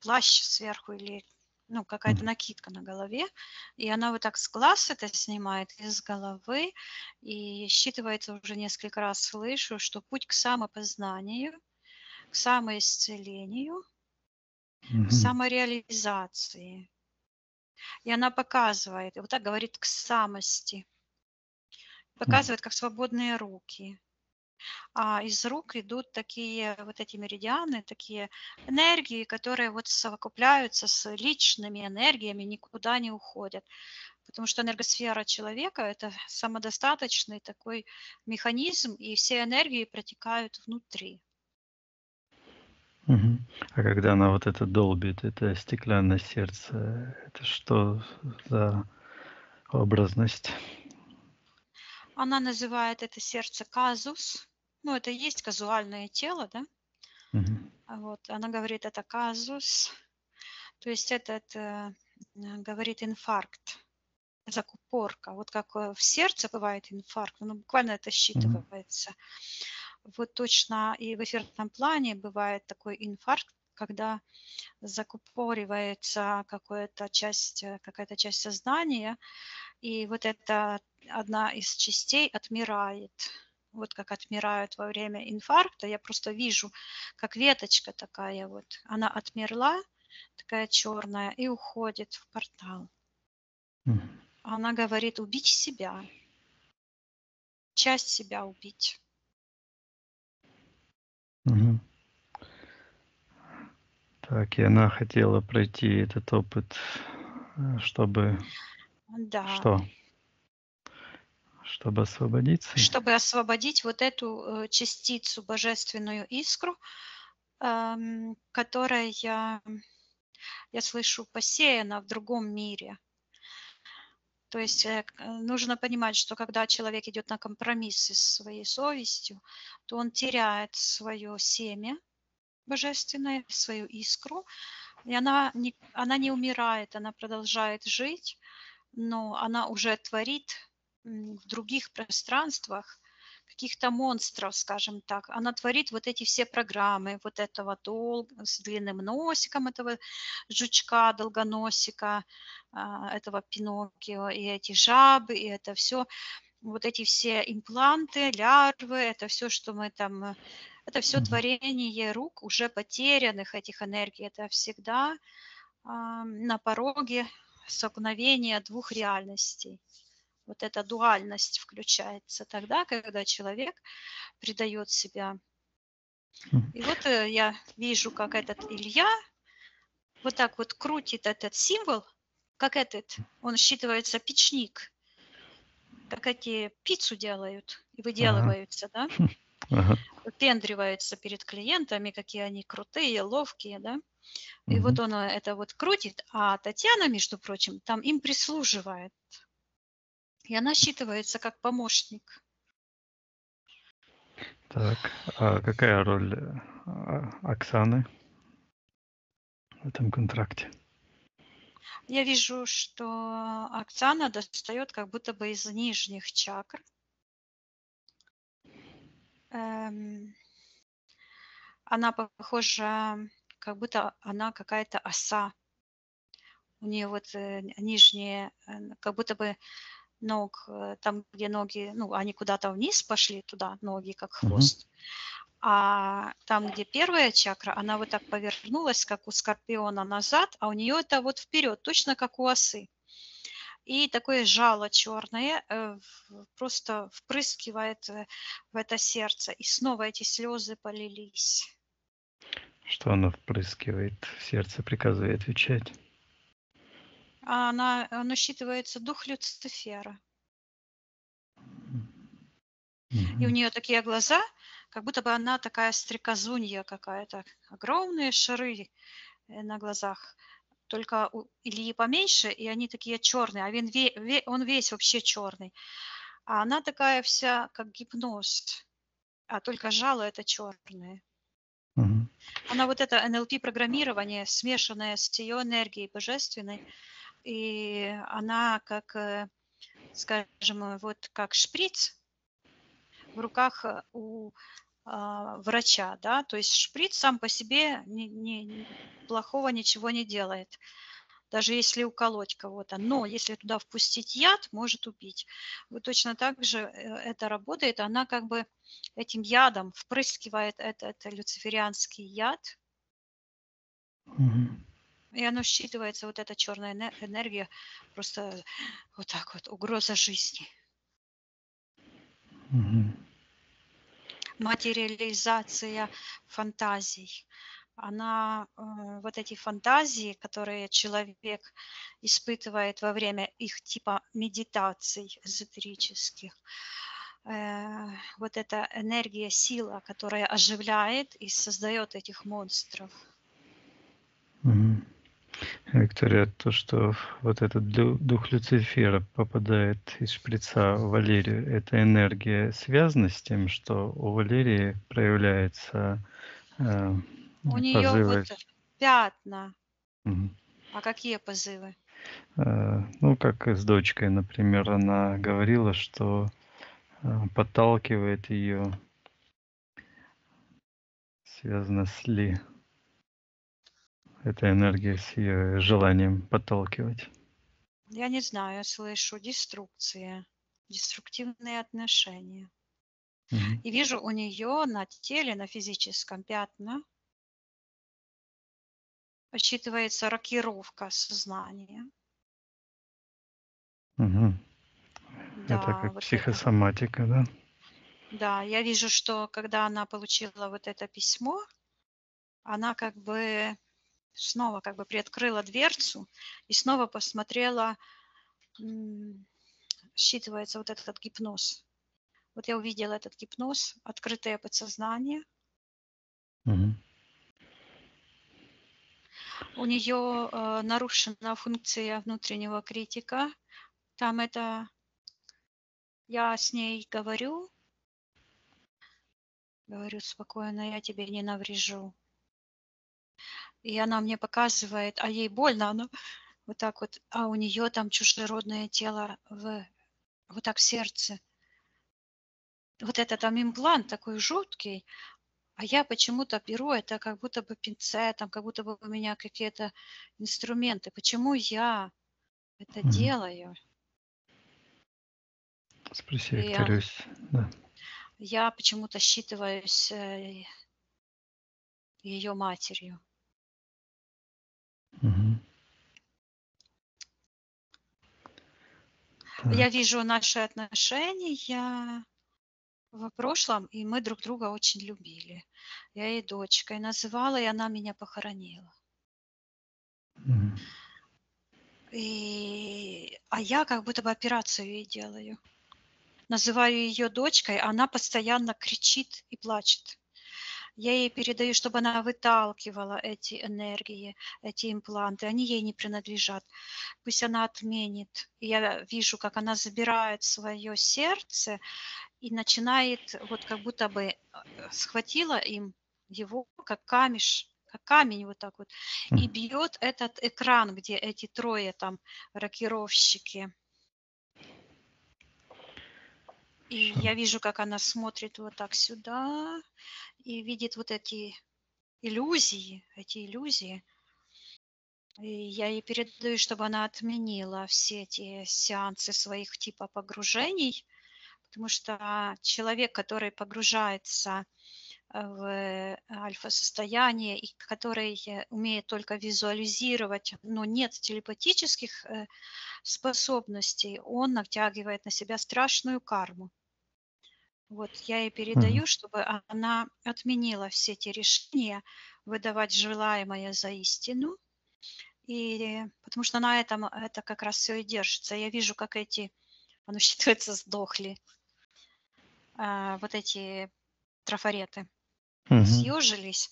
плащ сверху или ну, какая-то накидка на голове, и она вот так с глаз это снимает, и с головы, и считывается уже несколько раз, слышу, что путь к самопознанию, к самоисцелению, к Мгм. самореализации. И она показывает, вот так говорит к самости, показывает как свободные руки. А из рук идут такие вот эти меридианы, такие энергии, которые вот совокупляются с личными энергиями, никуда не уходят. Потому что энергосфера человека– это самодостаточный такой механизм, и все энергии протекают внутри. А когда она вот это долбит, это стеклянное сердце, это что за образность? Она называет это сердце казус. Ну, это и есть казуальное тело, да? А Вот, она говорит, это казус. То есть этот, э, говорит, инфаркт, закупорка. Вот как э, в сердце бывает инфаркт, ну, буквально это считывается. Вот точно и в эфирном плане бывает такой инфаркт, когда закупоривается какая-то часть, э, какая-то часть сознания, и вот эта одна из частей отмирает. Вот как отмирают во время инфаркта, я просто вижу, как веточка такая вот, она отмерла, такая черная, и уходит в портал. Она говорит убить себя, часть себя убить. Мгм. Так, и она хотела пройти этот опыт, э, чтобы Да. что? Чтобы освободиться? Чтобы освободить вот эту э, частицу, божественную искру, эм, которая я слышу посеяно в другом мире. То есть э, э, нужно понимать, что когда человек идет на компромиссы со своей совестью, то он теряет свое семя божественное, свою искру, и она не, она не умирает, она продолжает жить, но она уже творит в других пространствах каких-то монстров, скажем так. Она творит вот эти все программы, вот этого дол с длинным носиком, этого жучка, долгоносика, этого Пиноккио, и эти жабы, и это все, вот эти все импланты, лярвы, это все, что мы там, это все творение рук уже потерянных этих энергий, это всегда а, на пороге столкновения двух реальностей. Вот эта дуальность включается тогда, когда человек предает себя. И вот э, я вижу, как этот Илья вот так вот крутит этот символ, как этот, он считывается печник, как эти пиццу делают и выделываются, да, Ага. выпендриваются перед клиентами, какие они крутые, ловкие, да. И вот Мгм. он это вот крутит, а Татьяна, между прочим, там им прислуживает. И она считывается как помощник. Так, а какая роль э, Оксаны в этом контракте? Я вижу, что Оксана достает как будто бы из нижних чакр. Эм, Она похожа, как будто она какая-то оса. У нее вот э, нижние, э, как будто бы ног, э, там, где ноги, ну, они куда-то вниз пошли, туда ноги, как хвост. А там, где первая чакра, она вот так повернулась, как у скорпиона, назад, а у нее это вот вперед, точно как у осы. И такое жало черное э, просто впрыскивает э, в это сердце. И снова эти слезы полились. Что она впрыскивает в сердце, приказывает отвечать? А она, оно считывается дух Люцифера. И у нее такие глаза, как будто бы она такая стрекозунья какая-то. Огромные шары э, на глазах. Только у Ильи поменьше, и они такие черные. А он, ве- он весь вообще черный. А она такая вся, как гипноз. А только жало это черное. Мгм. Она вот это НЛП-программирование, смешанное с ее энергией божественной, и она как, э, скажем, э, вот как шприц в руках э, у а, врача, да, то есть шприц сам по себе ни- ни- плохого ничего не делает, даже если уколоть кого-то, но если туда впустить яд, может убить. Вот точно так же э, это работает, она как бы этим ядом впрыскивает это, это люциферианский яд, и оно считывается, вот эта черная эне- энергия, просто вот так вот, угроза жизни. Мгм. Материализация фантазий. Она, э, вот эти фантазии, которые человек испытывает во время их типа медитаций эзотерических, э, вот эта энергия, сила, которая оживляет и создает этих монстров. Мгм. Виктория, то, что вот этот ду- дух Люцифера попадает из шприца в Валерию, это энергия связана с тем, что у Валерии проявляется э, У нее позывы, вот пятна. Мгм. А какие позывы? Э, ну, как с дочкой, например, она говорила, что э, подталкивает ее, связано с Ли. Это энергия с ее желанием подталкивать. Я не знаю, я слышу деструкция, деструктивные отношения. Мгм. И вижу у нее на теле, на физическом пятна, Отсчитывается рокировка сознания. Мгм. Да, Это как вот это. психосоматика, да? Да, я вижу, что когда она получила вот это письмо, она как бы снова как бы приоткрыла дверцу и снова посмотрела, считывается вот этот гипноз. Вот я увидела этот гипноз, открытое подсознание. Мгм. У нее э, нарушена функция внутреннего критика. Там это я с ней говорю, говорю спокойно, я тебе не наврежу. И она мне показывает, а ей больно, она вот так вот, а у нее там чужеродное тело в, вот так в сердце. Вот это там имплант такой жуткий, а я почему-то беру это как будто бы пинцетом, как будто бы у меня какие-то инструменты. Почему я это Мгм. делаю? Спроси я. Да. я почему-то считываюсь ее матерью. Мгм. Я вижу наши отношения в прошлом, и мы друг друга очень любили. Я ей дочкой называла, и она меня похоронила. Мгм. И, а я как будто бы операцию ей делаю. Называю ее дочкой, а она постоянно кричит и плачет. Я ей передаю, чтобы она выталкивала эти энергии, эти импланты. Они ей не принадлежат. Пусть она отменит. Я вижу, как она забирает свое сердце и начинает, вот как будто бы э, схватила им его, как камеш, как камень вот так вот, и бьет этот экран, где эти трое там рокировщики. И я вижу, как она смотрит вот так сюда и видит вот эти иллюзии, эти иллюзии. И я ей передаю, чтобы она отменила все эти сеансы своих типа погружений, потому что человек, который погружается в альфа-состояние и который умеет только визуализировать, но нет телепатических э, способностей, он натягивает на себя страшную карму. Вот я ей передаю, чтобы она отменила все эти решения выдавать желаемое за истину, и потому что на этом это как раз все и держится. Я вижу, как эти, оно считается, сдохли, а, вот эти трафареты Мгм. съежились,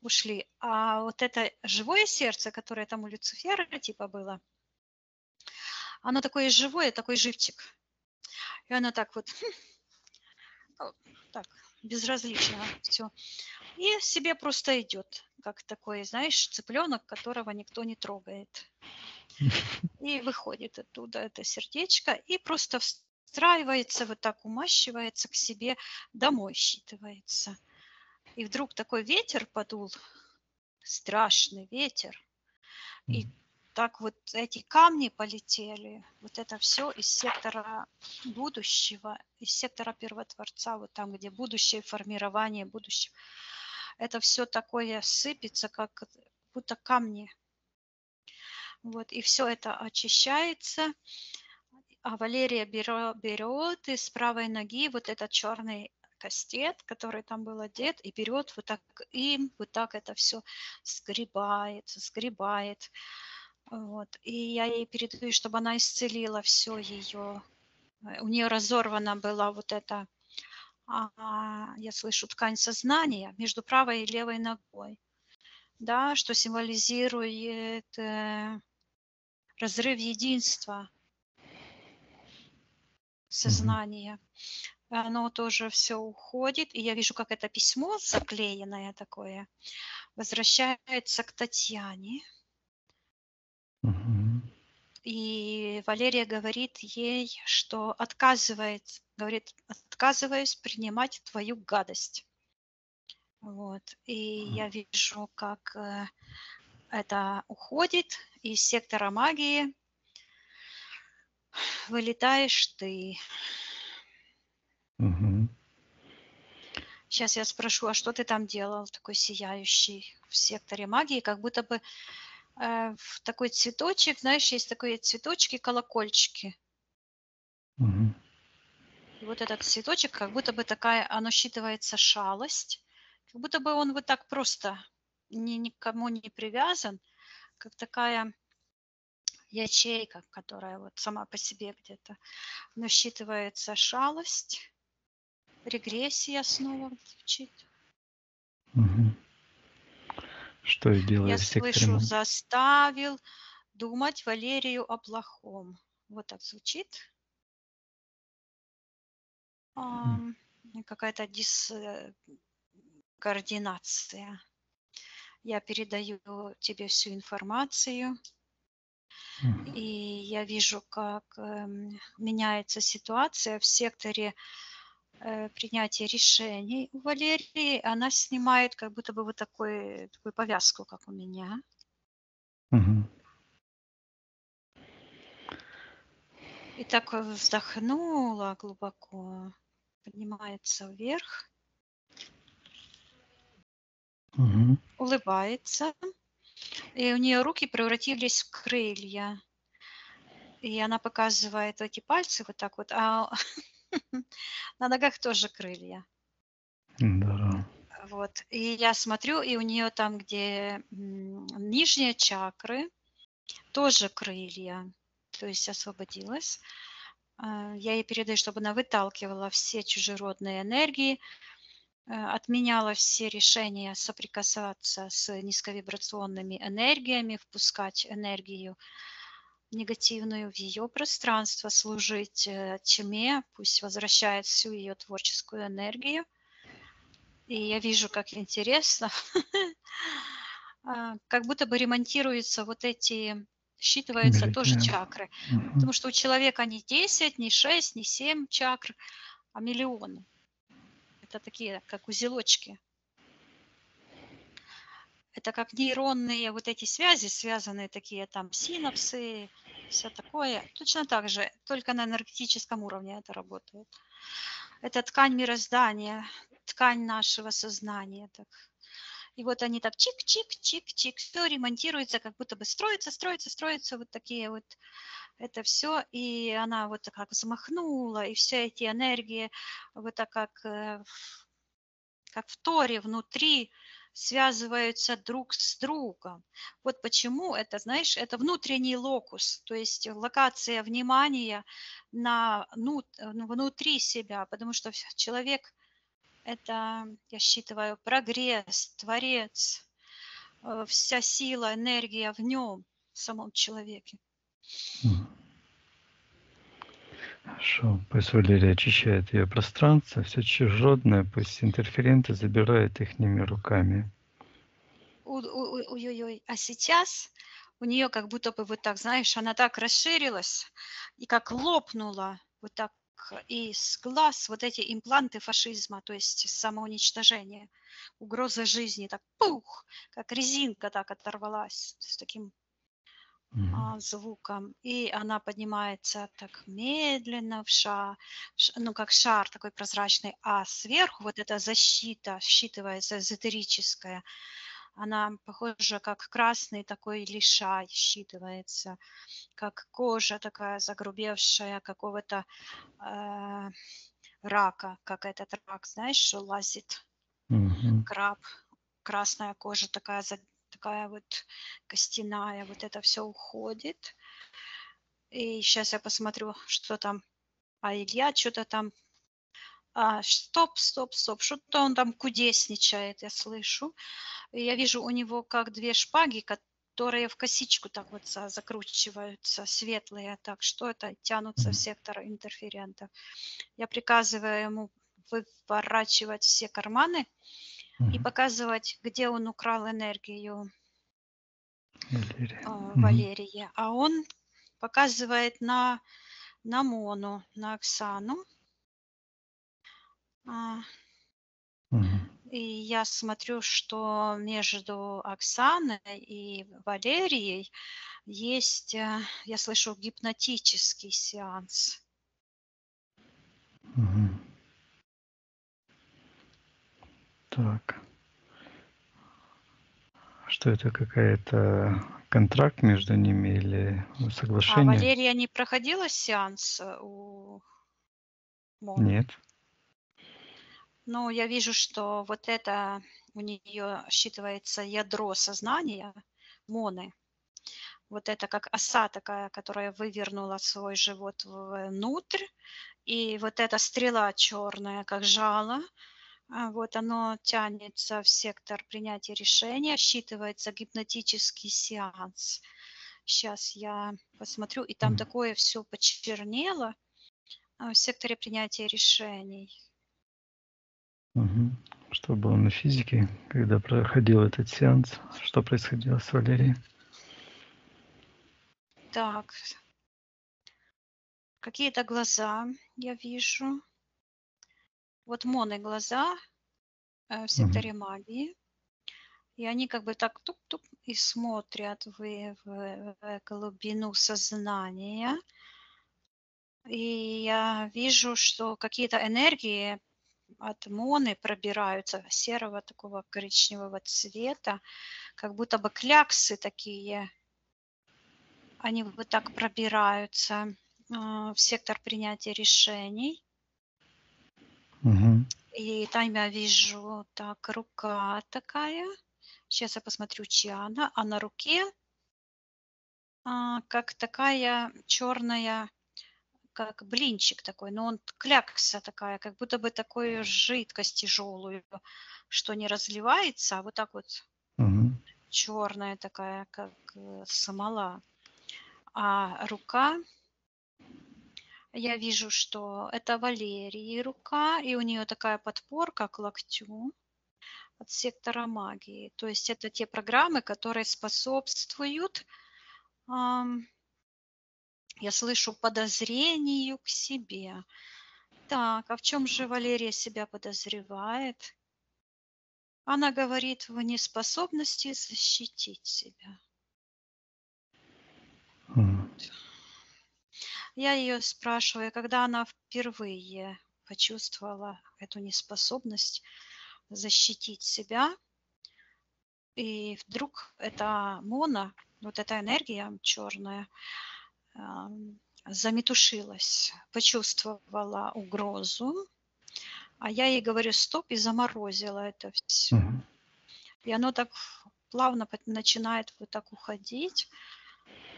ушли. А вот это живое сердце, которое там у Люцифера типа было, оно такое живое, такой живчик. И оно так вот, так, безразлично все. И себе просто идет, как такой, знаешь, цыпленок, которого никто не трогает. И выходит оттуда это сердечко и просто встраивается, вот так умащивается к себе, домой считывается. И вдруг такой ветер подул, страшный ветер, и. Так вот эти камни полетели, вот это все из сектора будущего, из сектора первотворца, вот там, где будущее, формирование будущего. Это все такое сыпется, как будто камни. Вот, и все это очищается. А Валерия берет, из правой ноги вот этот черный кастет, который там был одет, и берет вот так им, вот так это все сгребает, сгребает. Вот. И я ей передаю, чтобы она исцелила все ее. У нее разорвана была вот эта, а, я слышу, ткань сознания между правой и левой ногой, да, что символизирует э, разрыв единства сознания. Оно тоже все уходит, и я вижу, как это письмо заклеенное такое возвращается к Татьяне. И Валерия говорит ей, что отказывает, говорит, отказываюсь принимать твою гадость. Вот. И я вижу, как э, это уходит из сектора магии. Вылетаешь ты. Мгм. Сейчас я спрошу, а что ты там делал, такой сияющий в секторе магии, как будто бы э, в такой цветочек, знаешь, есть такие цветочки, колокольчики. Мгм. И вот этот цветочек, как будто бы такая, оно считывается шалость, как будто бы он вот так просто ни, никому не привязан, как такая ячейка, которая вот сама по себе где-то. Но считывается шалость, регрессия снова звучит. Мгм. Что я делаю Я слышу, Мон? заставил думать Валерию о плохом. Вот так звучит. Ам, Какая-то дискоординация. Я передаю тебе всю информацию, и я вижу, как эм, меняется ситуация в секторе э, принятия решений у Валерии. Она снимает как будто бы вот такой, такую повязку, как у меня. Мгм. И так э, вздохнула глубоко, поднимается вверх, Мгм. улыбается, и у нее руки превратились в крылья. И она показывает эти пальцы вот так вот, а на ногах тоже крылья. Здорово. Вот. И я смотрю, и у нее там, где нижние чакры, тоже крылья. То есть освободилась. А, Я ей передаю, чтобы она выталкивала все чужеродные энергии, э, отменяла все решения соприкасаться с низковибрационными энергиями, впускать энергию негативную в ее пространство, служить э, тьме, пусть возвращает всю ее творческую энергию. И я вижу, как интересно, а, как будто бы ремонтируются вот эти, считываются тоже чакры. Потому что у человека не 10, не 6, не 7 чакр, а миллионы. Это такие, как узелочки. Это как нейронные вот эти связи, связанные такие там синапсы, все такое. Точно так же, только на энергетическом уровне это работает. Это ткань мироздания, ткань нашего сознания. Так. И вот они так чик-чик-чик-чик, все ремонтируется, как будто бы строится, строится, строится, вот такие вот это все, и она вот так как взмахнула, и все эти энергии вот так как, э, как в Торе внутри связываются друг с другом. Вот почему это, знаешь, это внутренний локус, то есть локация внимания на, ну, внутри себя, потому что человек это, я считаю, прогресс, творец, э, вся сила, энергия в нем, в самом человеке. Мгм. Хорошо. Пусть Валерия очищает ее пространство, все чужеродное, пусть интерференты забирают ихними руками. У- у- у- Ой-ой-ой. А сейчас у нее как будто бы вот так, знаешь, она так расширилась и как лопнула вот так и с глаз вот эти импланты фашизма, то есть самоуничтожение, угроза жизни, так пух, как резинка так оторвалась с таким А, звуком, и она поднимается так медленно в шар, ну как шар такой прозрачный, а сверху вот эта защита считывается эзотерическая, она похожа как красный такой лишай считывается, как кожа такая загрубевшая какого-то э, рака, как этот рак, знаешь, что лазит. Мгм. краб, красная кожа такая, такая вот костяная, вот это все уходит. И сейчас я посмотрю, что там. А Илья что-то там... А, стоп, стоп, стоп, что-то он там кудесничает, я слышу. И я вижу у него как две шпаги, которые в косичку так вот за- закручиваются, светлые, так что это тянутся в сектор интерферента. Я приказываю ему выворачивать все карманы и Мгм. показывать, где он украл энергию Валерия. а, Мгм. Валерии. А он показывает на, на Мону, на Оксану. А, Мгм. И я смотрю, что между Оксаной и Валерией есть, э, я слышу, гипнотический сеанс. Мгм. Так. Что это какая-то контракт между ними или А соглашение? Валерия не проходила сеанс э, у Моны? Нет. Но я вижу, что вот это у нее считывается ядро сознания Моны. Вот это как оса такая, которая вывернула свой живот внутрь. И вот эта стрела черная, как жало, А вот оно тянется в сектор принятия решения, считывается гипнотический сеанс. Сейчас я посмотрю, и там такое все почернело а, в секторе принятия решений. Мгм. Что было на физике, когда проходил этот сеанс? Что происходило с Валерией? Так, какие-то глаза я вижу. Вот моны глаза э, в секторе магии. И они как бы так тук-тук и смотрят в, в, в глубину сознания. И я вижу, что какие-то энергии от моны пробираются серого такого коричневого цвета, как будто бы кляксы такие. Они вот так пробираются э, в сектор принятия решений. И там я вижу так рука такая. Сейчас я посмотрю, чья она. А на руке а, как такая черная, как блинчик такой, но он клякса такая, как будто бы такую жидкость тяжелую, что не разливается, а вот так вот Мгм. черная такая, как э, смола. А рука, я вижу, что это Валерии рука, и у нее такая подпорка к локтю от сектора магии. То есть это те программы, которые способствуют, ам, я слышу, подозрению к себе. Так, а в чем же Валерия себя подозревает? Она говорит в неспособности защитить себя. Я ее спрашиваю, когда она впервые почувствовала эту неспособность защитить себя, и вдруг эта мона, вот эта энергия черная, ам, заметушилась, почувствовала угрозу, а я ей говорю стоп и заморозила это все. И оно так плавно начинает вот так уходить.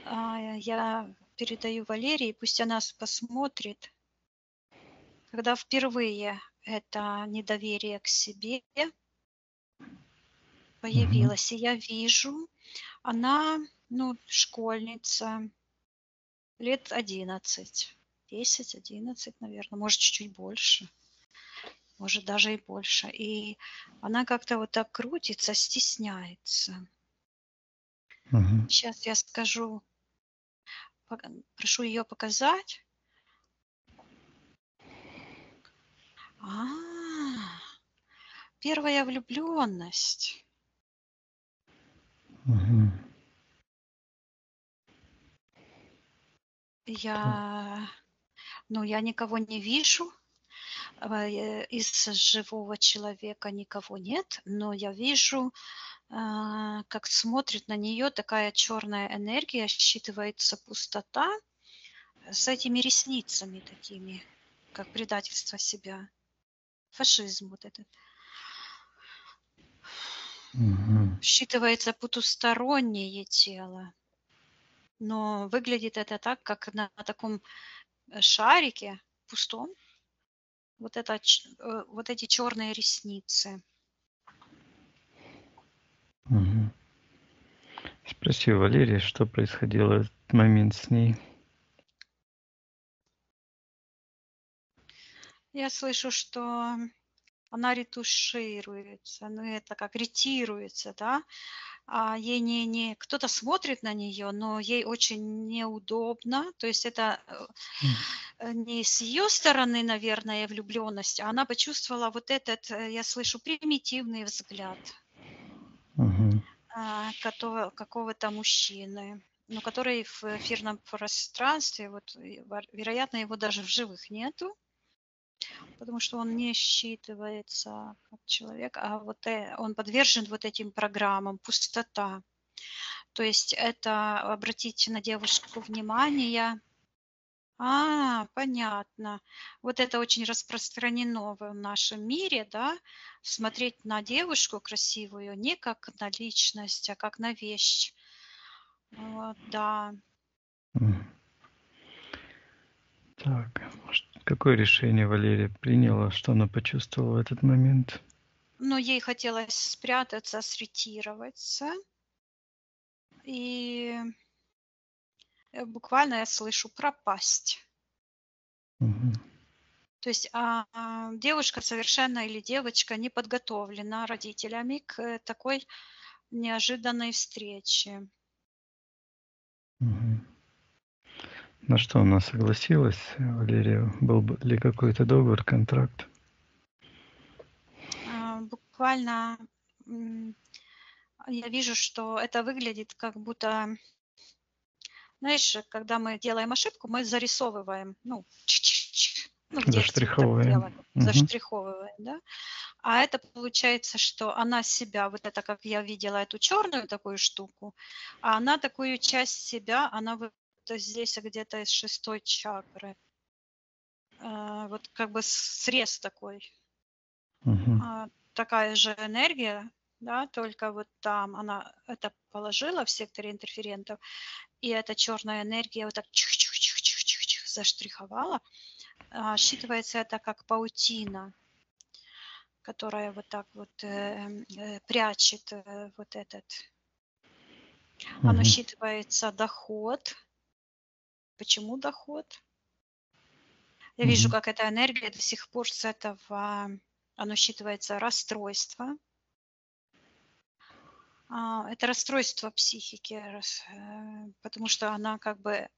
А, Я передаю Валерии, пусть она посмотрит, когда впервые это недоверие к себе появилось. И я вижу, она, ну, школьница, лет 11, 10, 11, наверное, может, чуть-чуть больше, может, даже и больше. И она как-то вот так крутится, стесняется. Сейчас я скажу, прошу ее показать. А, первая влюбленность. Мгм. Я, ну, я никого не вижу. А, э, Из живого человека никого нет, но я вижу, а, как смотрит на нее такая черная энергия, считывается пустота с этими ресницами такими, как предательство себя, фашизм вот этот. Мгм. Считывается потустороннее тело, но выглядит это так, как на таком э, шарике пустом. Вот, это, э, вот эти черные ресницы. Мгм. Спроси у Валерии, что происходило в этот момент с ней. Я слышу, что она ретушируется, ну это как ретируется, да, а ей не, не кто-то смотрит на нее, но ей очень неудобно, то есть это э, не с ее стороны, наверное, влюбленность, а она почувствовала вот этот, э, я слышу, примитивный взгляд. Мгм. а, кото- какого-то мужчины, ну, который в эфирном пространстве, вот, вероятно, его даже в живых нету, потому что он не считывается как человек, а вот э- он подвержен вот этим программам, пустота. То есть это обратите на девушку внимание. А, понятно. Вот это очень распространено в нашем мире, да, смотреть на девушку красивую не как на личность, а как на вещь. Вот, да. Так, может, Какое решение Валерия приняла, что она почувствовала в этот момент? Ну, ей хотелось спрятаться, сретироваться. И э, буквально я слышу пропасть. Мгм. То есть а, а, девушка совершенно или девочка не подготовлена родителями к такой неожиданной встрече. Мгм. На что она согласилась, Валерия? Был бы ли какой-то договор, контракт? А, Буквально я вижу, что это выглядит как будто, знаешь, когда мы делаем ошибку, мы зарисовываем, ну, ну, Заштриховываем. делали, Мгм. заштриховываем, да. А это получается, что она себя, вот это как я видела эту черную такую штуку, а она такую часть себя, она вот здесь где-то из шестой чакры. А, Вот как бы срез такой. А, Такая же энергия, да, только вот там она это положила в секторе интерферентов, и эта черная энергия вот так чих-чих-чих-чих-чих заштриховала. А, Считывается это как паутина, которая вот так вот э, э, прячет э, вот этот. Оно Мгм. считывается доход. Почему доход? Я вижу, как эта энергия до сих пор с этого, оно считывается расстройство. А, Это расстройство психики, э, потому что она как бы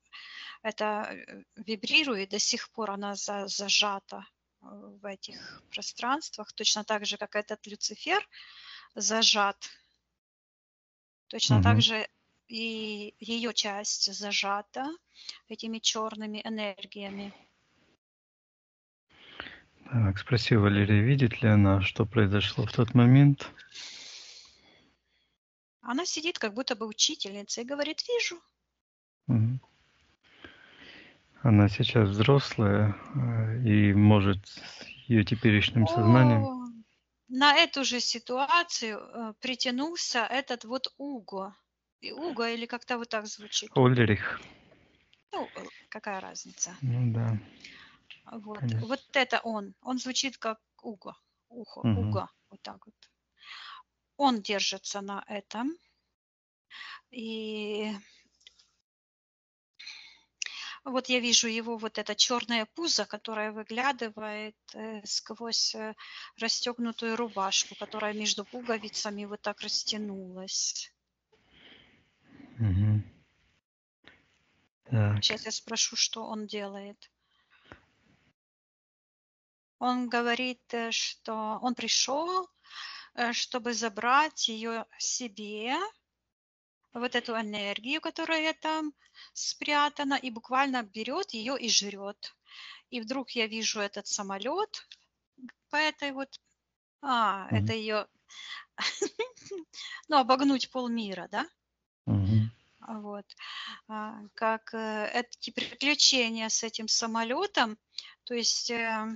это э, вибрирует, до сих пор она за- зажата э, в этих пространствах, точно так же, как этот Люцифер зажат, точно так Мгм. же и ее часть зажата этими черными энергиями. Так, спроси Валерия, видит ли она, что произошло в тот момент? Она сидит как будто бы учительница и говорит, вижу. Она сейчас взрослая э, и может с ее теперешним сознанием. О, на эту же ситуацию э, притянулся этот вот Уго. И Уго или как-то вот так звучит. Ольрих. Ну, э, какая разница. Ну да. Вот, Конечно. вот это он. Он звучит как Уго. Ухо, Мгм. Уго. Вот так вот. Он держится на этом. И вот я вижу его вот это черное пузо, которое выглядывает э, сквозь э, расстегнутую рубашку, которая между пуговицами вот так растянулась. Так. Сейчас я спрошу, что он делает. Он говорит, э, что он пришел, э, чтобы забрать ее себе, вот эту энергию, которая там спрятана, и буквально берет ее и жрет. И вдруг я вижу этот самолет по этой вот... А, Мгм. это ее... Ну, обогнуть полмира, да? Мгм. Вот. А, Как э, эти приключения с этим самолетом, то есть э,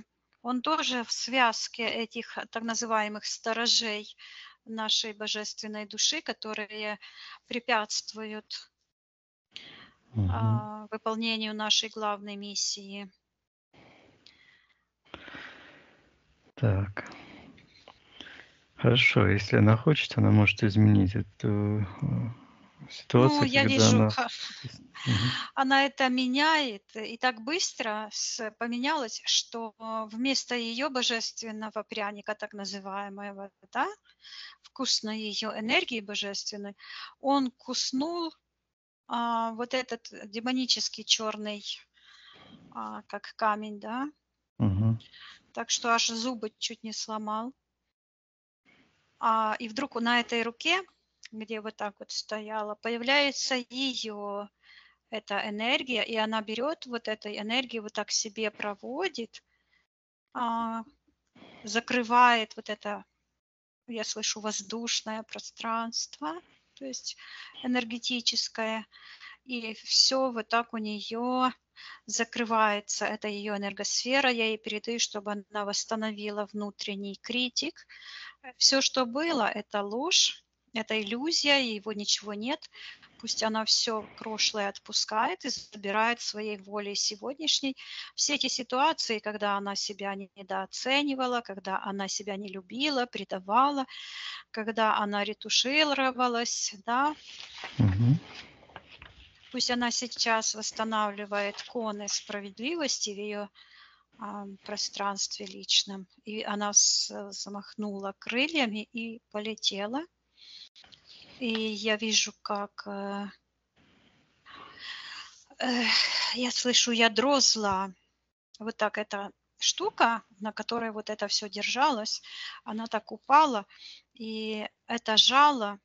он тоже в связке этих так называемых сторожей нашей божественной души, которые препятствуют а, выполнению нашей главной миссии. Так. Хорошо, если она хочет, она может изменить эту э, ситуацию, Ну, я вижу, она... она это меняет, и так быстро поменялось, что вместо ее божественного пряника, так называемого, да, вкусной ее энергии божественной, он куснул а, вот этот демонический черный, а, как камень, да, Мгм. так что аж зубы чуть не сломал. А, и вдруг на этой руке, где вот так вот стояла, появляется ее эта энергия, и она берет вот этой энергии, вот так себе проводит, а, закрывает вот это, я слышу, воздушное пространство, то есть энергетическое, и все вот так у нее закрывается, это ее энергосфера, я ей передаю, чтобы она восстановила внутренний критик. Все, что было, это ложь, это иллюзия, его ничего нет. Пусть она все прошлое отпускает и забирает своей волей сегодняшней. Все эти ситуации, когда она себя недооценивала, когда она себя не любила, предавала, когда она ретушировалась, да, Мгм. Пусть она сейчас восстанавливает коны справедливости в ее а, пространстве личном. И она замахнула крыльями и полетела. И я вижу, как э, э, я слышу ядро зла. Вот так эта штука, на которой вот это все держалось, она так упала, и это жало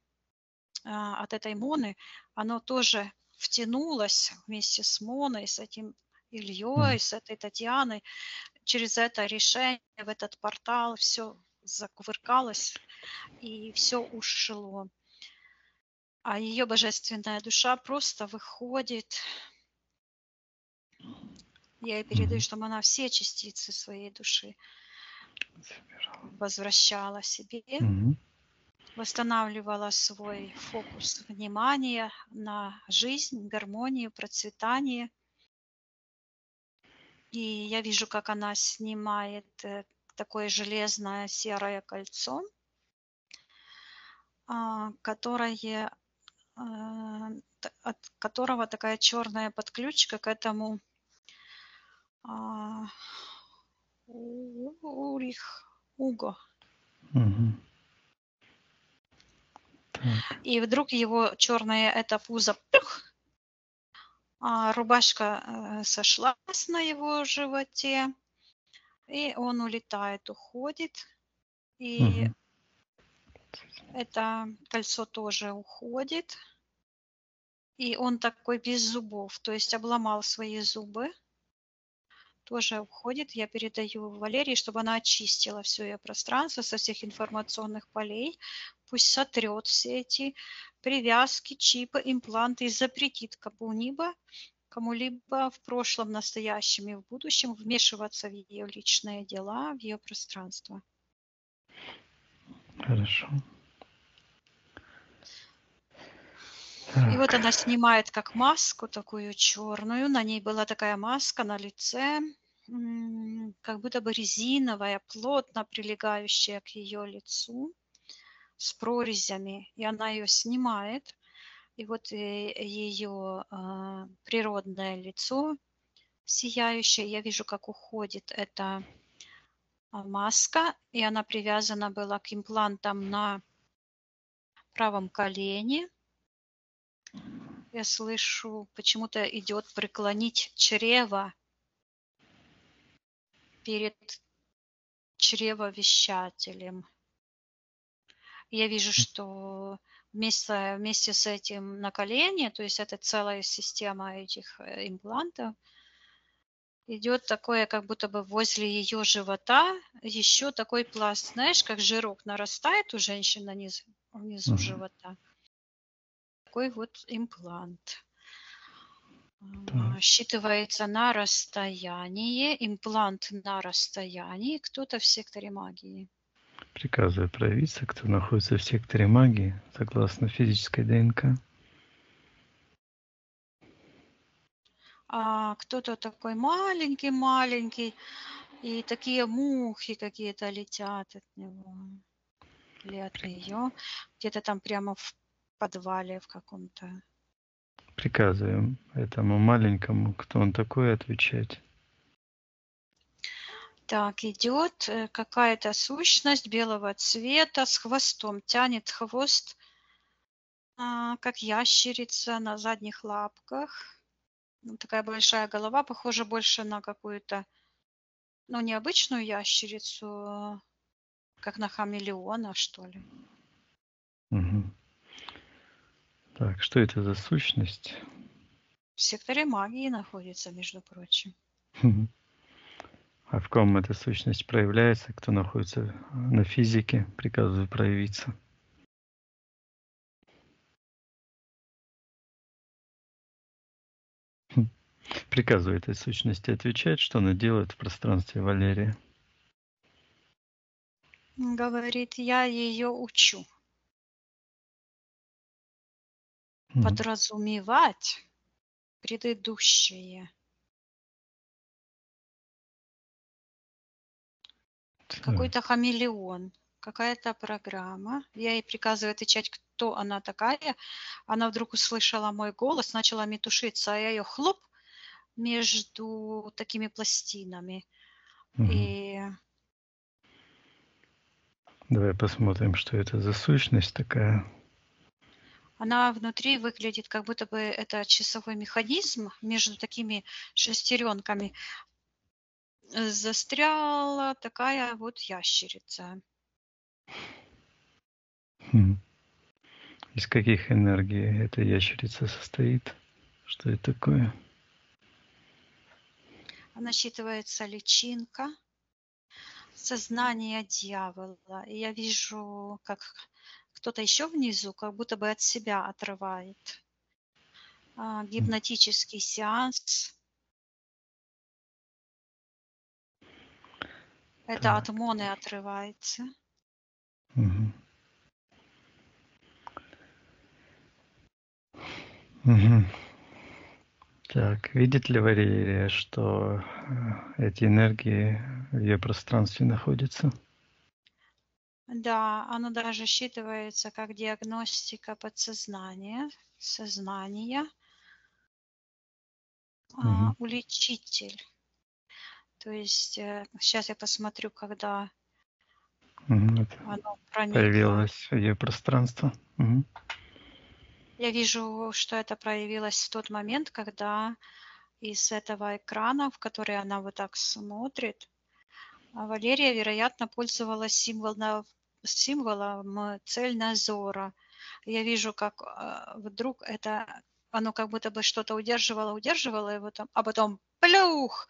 а, от этой Моны, оно тоже втянулось вместе с Моной, с этим Ильей, с этой Татьяной, через это решение, в этот портал, все закувыркалось и все ушло. А ее божественная душа просто выходит. Я ей передаю, чтобы она все частицы своей души возвращала себе. Мгм. восстанавливала свой фокус внимания на жизнь, гармонию, процветание. И я вижу, как она снимает э, такое железное серое кольцо, а, которое, от которого такая черная подключка к этому а, Урих, Уго. И вдруг его черное это пузо плюх, а рубашка э, сошлась на его животе, и он улетает, уходит. И. это кольцо тоже уходит. И он такой без зубов, то есть обломал свои зубы. Тоже уходит. Я передаю Валерии, чтобы она очистила все ее пространство со всех информационных полей. Пусть сотрет все эти привязки, чипы, импланты и запретит кому-либо, кому-либо в прошлом, настоящем и в будущем вмешиваться в ее личные дела, в ее пространство. Хорошо. И вот Так. она снимает как маску такую черную. На ней была такая маска на лице, как будто бы резиновая, плотно прилегающая к ее лицу, с прорезями. И она ее снимает. И вот ее природное лицо сияющее. Я вижу, как уходит эта а, маска, и она привязана была к имплантам на правом колене. Я слышу, почему-то идет преклонить чрево перед чревовещателем. Я вижу, что вместе, вместе с этим на колене, то есть это целая система этих э, имплантов, идет такое, как будто бы возле ее живота еще такой пласт, знаешь, как жирок нарастает у женщины низ, внизу Мгм. живота. Такой вот имплант. Так. А, Считывается на расстоянии, имплант на расстоянии, кто-то в секторе магии. Приказываю проявиться, кто находится в секторе магии, согласно физической ДНК. А кто-то такой маленький-маленький, и такие мухи какие-то летят от него или от нее, где-то там прямо в подвале в каком-то. Приказываем этому маленькому, кто он такой, отвечать. Так, идет э, какая-то сущность белого цвета с хвостом, тянет хвост, а, как ящерица на задних лапках. Ну, такая большая голова, похожа больше на какую-то, ну, необычную ящерицу, как на хамелеона, что ли. Мгм. Так, что это за сущность? В секторе магии находится, между прочим. А в ком эта сущность проявляется? Кто находится на физике? Приказываю проявиться. Приказываю этой сущности отвечать, что она делает в пространстве Валерия. Говорит, я ее учу. Мгм. подразумевать предыдущее. Так. Какой-то хамелеон, какая-то программа. Я ей приказываю отвечать, кто она такая. Она вдруг услышала мой голос, начала метушиться, а я ее хлоп между такими пластинами. Мгм. И Давай посмотрим, что это за сущность такая. она внутри выглядит, как будто бы это часовой механизм между такими шестеренками. Застряла такая вот ящерица. Хм. Из каких энергий эта ящерица состоит? Что это такое? Она считывается личинка, сознание дьявола. И я вижу, как кто-то еще внизу, как будто бы от себя отрывает. А, Гипнотический сеанс. Это Так. от Моны отрывается. Мгм. Мгм. Так, видит ли Валерия, что э, эти энергии в ее пространстве находятся? Да, оно даже считывается как диагностика подсознания, сознания. А, Мгм. уличитель. То есть сейчас я посмотрю, когда. Вот оно проникло. Появилось ее пространство. Мгм. Я вижу, что это проявилось в тот момент, когда из этого экрана, в который она вот так смотрит, а Валерия, вероятно, пользовалась символно- символом цельнозора. Я вижу, как а, вдруг это, оно как будто бы что-то удерживало, удерживало его там, а потом плюх,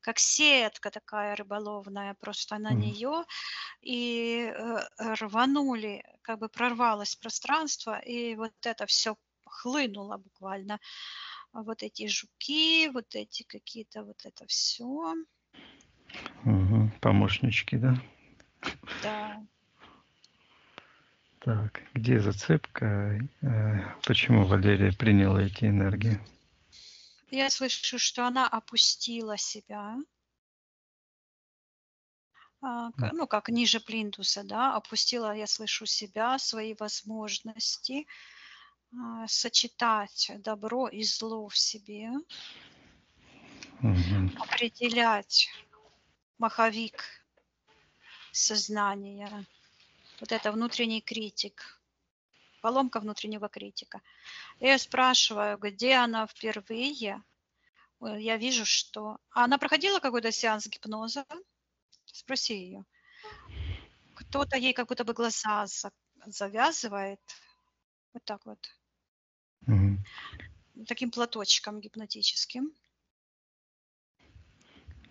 как сетка такая рыболовная просто на Мгм. нее, и э, рванули, как бы прорвалось пространство, и вот это все хлынуло буквально. Вот эти жуки, вот эти какие-то, вот это все. Мгм. Помощнички, да? Да. Так, где зацепка? Э, Почему Валерия приняла эти энергии? Я слышу, что она опустила себя. Ну, как ниже плинтуса, да, опустила, я слышу себя, свои возможности, а, сочетать добро и зло в себе, Мгм. определять маховик сознания, вот это внутренний критик, поломка внутреннего критика. Я ее спрашиваю, где она впервые. Э, Я вижу, что... А она проходила какой-то сеанс гипноза? Спроси ее. Кто-то ей как будто бы глаза за- завязывает. Вот так вот. Мгм. Таким платочком гипнотическим.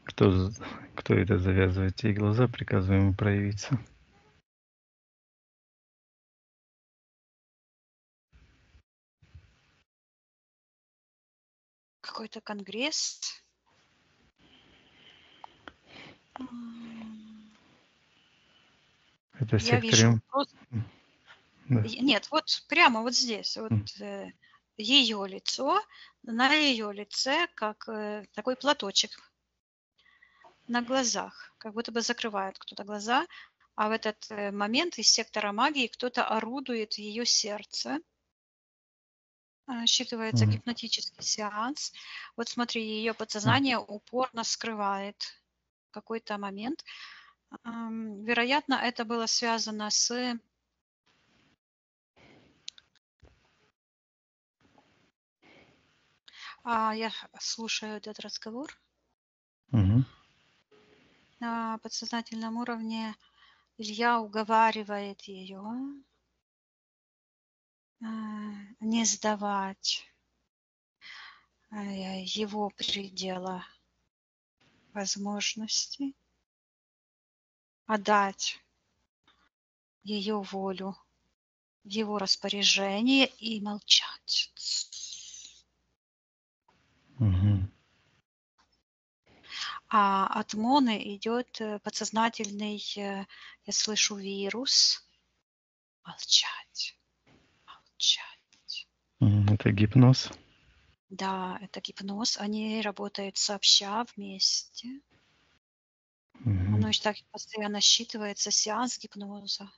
Кто, кто это завязывает ей глаза, приказываем проявиться. Какой-то конгресс. Это Я вижу просто... Да. Нет, вот прямо вот здесь. Вот М. ее лицо. На ее лице как э, такой платочек на глазах. Как будто бы закрывает кто-то глаза. А в этот э, момент из сектора магии кто-то орудует ее сердце. А, Считывается Мгм. гипнотический сеанс. Вот смотри, ее подсознание упорно скрывает какой-то момент. Вероятно, это было связано с а, я слушаю этот разговор Мгм. на подсознательном уровне. Илья уговаривает ее а, не сдавать а, его предела возможностей, отдать ее волю в его распоряжение и молчать. Мгм. А от Моны идет э, подсознательный, э, я слышу, вирус. Молчать, молчать. Это гипноз. Да, это гипноз. Они работают сообща вместе. Мгм. Оно и так постоянно считывается сеанс гипноза.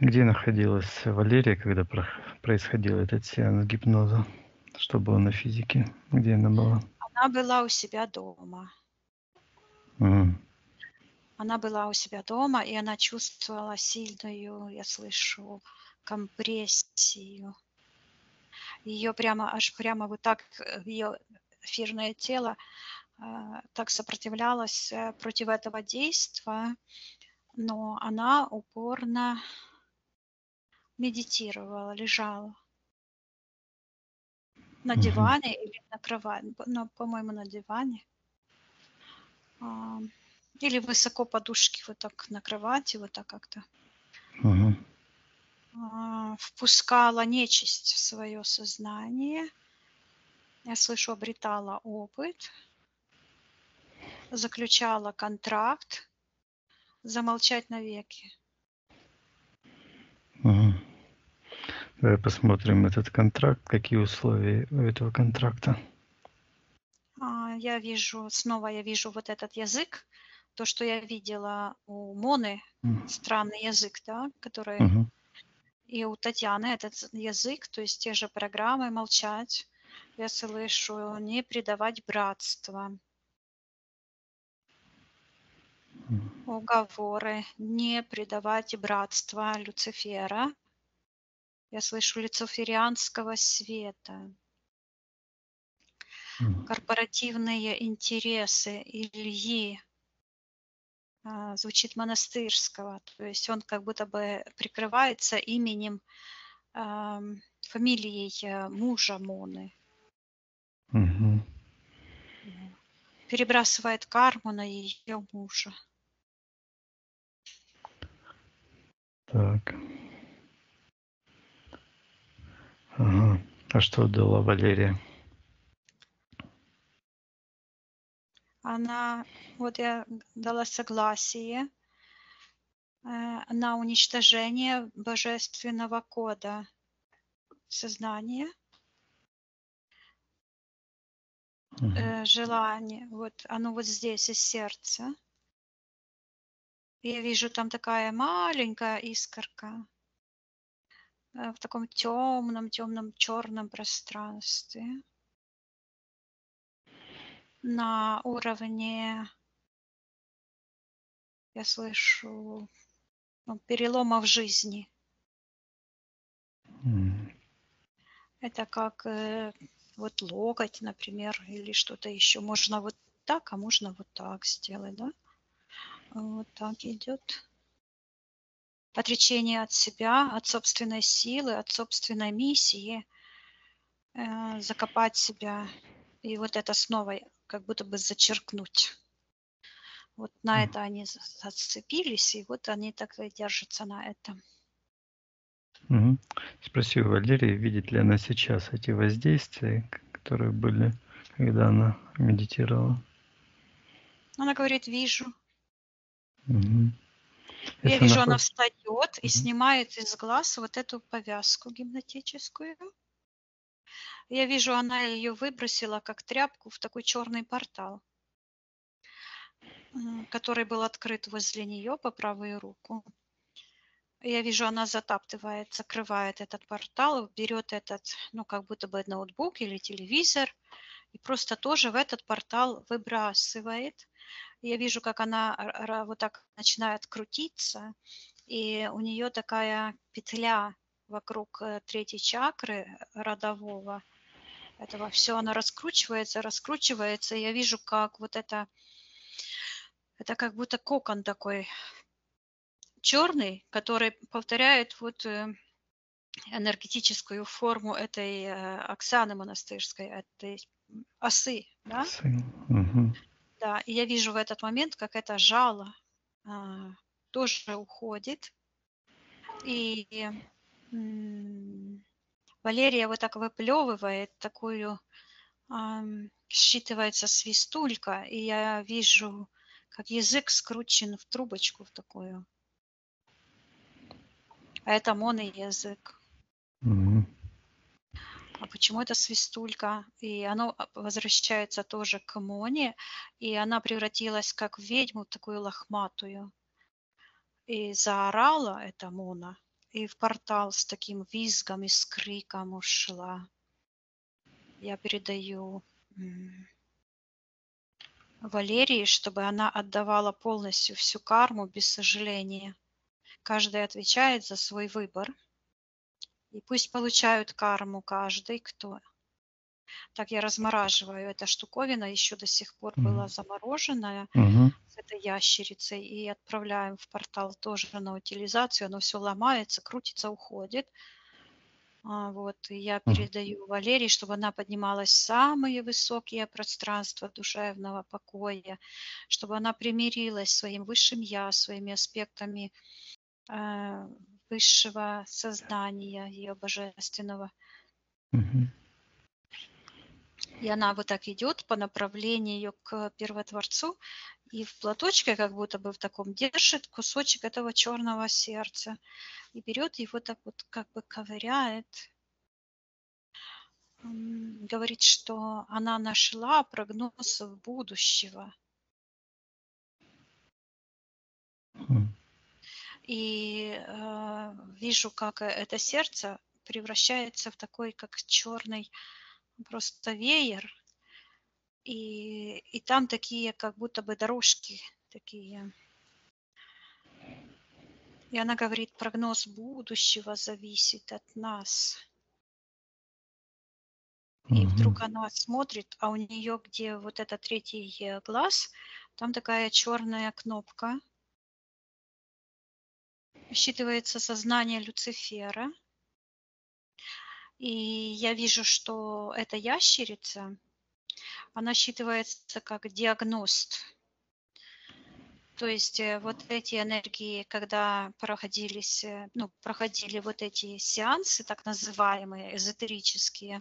Где находилась Валерия, когда происходил этот сеанс гипноза? Что было на физике? Где она была? Она была у себя дома. М, Она была у себя дома, и она чувствовала сильную, я слышу, компрессию. Ее прямо, аж прямо вот так, ее эфирное тело а, так сопротивлялось э, против этого действия, но она упорно медитировала, лежала на диване или на кровати, ну, по-моему, на диване. А, Или высоко подушки вот так на кровати, вот так как-то. а, впускала нечисть в свое сознание. Я слышу, обретала опыт, заключала контракт, замолчать навеки. Мгм. Давай посмотрим этот контракт. Какие условия у этого контракта? А, Я вижу, снова я вижу вот этот язык, то, что я видела у Моны, М, странный язык, да, который мгм. и у Татьяны этот язык, то есть те же программы молчать. Я слышу, не предавать братство. Уговоры, не предавать братство Люцифера. Я слышу люциферианского света, корпоративные интересы Ильи, а, звучит монастырского, то есть он как будто бы прикрывается именем, ам, фамилией э, мужа Моны, мгм. перебрасывает карму на ее мужа. Так. Ага. А что дала Валерия? Она, вот я дала согласие э, на уничтожение божественного кода сознания, Э, желание, вот оно вот здесь из сердца. Я вижу там такая маленькая искорка э, в таком темном, темном, черном пространстве на уровне, я слышу, ну, перелома в жизни. М, Это как э, вот локоть, например, или что-то еще. Можно вот так, а можно вот так сделать, да? Вот так идет. Отречение от себя, от собственной силы, от собственной миссии, э, закопать себя. И вот это снова как будто бы зачеркнуть. Вот на это они за- зацепились, и вот они так и держатся на этом. Мгм. Спроси у Валерии, видит ли она сейчас эти воздействия, которые были, когда она медитировала. Она говорит, вижу. Мгм. Я Если вижу, она она встает и Мгм. снимает из глаз вот эту повязку гипнотическую. Я вижу, она ее выбросила как тряпку в такой черный портал, который был открыт возле нее по правую руку. Я вижу, она затаптывает, закрывает этот портал, берет этот, ну, как будто бы ноутбук или телевизор, и просто тоже в этот портал выбрасывает. Я вижу, как она вот так начинает крутиться, и у нее такая петля вокруг э, третьей чакры родового. Этого все, она раскручивается, раскручивается. Я вижу, как вот это, это как будто кокон такой черный, который повторяет вот э, энергетическую форму этой э, Оксаны монастырской, этой осы, да? Сын. Мгм. Да, и я вижу в этот момент, как это жало а, тоже уходит. И м, Валерия вот так выплевывает такую, ам, считывается свистулька, и я вижу, как язык скручен в трубочку в такую. А это моный язык. Мгм. А почему это свистулька? И оно а, возвращается тоже к Моне, и она превратилась как в ведьму, такую лохматую. И заорала эта Мона, и в портал с таким визгом и с криком ушла. Я передаю Валерии, чтобы она отдавала полностью всю карму без сожаления. Каждый отвечает за свой выбор. И пусть получают карму каждый, кто. Так я размораживаю. Эта штуковина еще до сих пор Мгм. была замороженная Мгм. с этой ящерицей. И отправляем в портал тоже на утилизацию. Оно все ломается, крутится, уходит. А, вот, и я передаю Валерии, чтобы она поднималась в самые высокие пространства душевного покоя, чтобы она примирилась своим высшим я, своими аспектами высшего сознания ее божественного. Мгм. И она вот так идет по направлению к первотворцу, и в платочке как будто бы в таком держит кусочек этого черного сердца. И берет его так вот как бы ковыряет. Говорит, что она нашла прогноз будущего. М. И э, вижу, как э, это сердце превращается в такой, как черный просто веер. И, и там такие, как будто бы дорожки такие. И она говорит, прогноз будущего зависит от нас. И вдруг она смотрит, а у нее, где вот этот третий э, глаз, там такая черная кнопка. Считывается сознание Люцифера. И я вижу, что эта ящерица, она считывается как диагност. То есть э, вот эти энергии, когда проходились, э, ну, проходили вот эти сеансы, так называемые, эзотерические,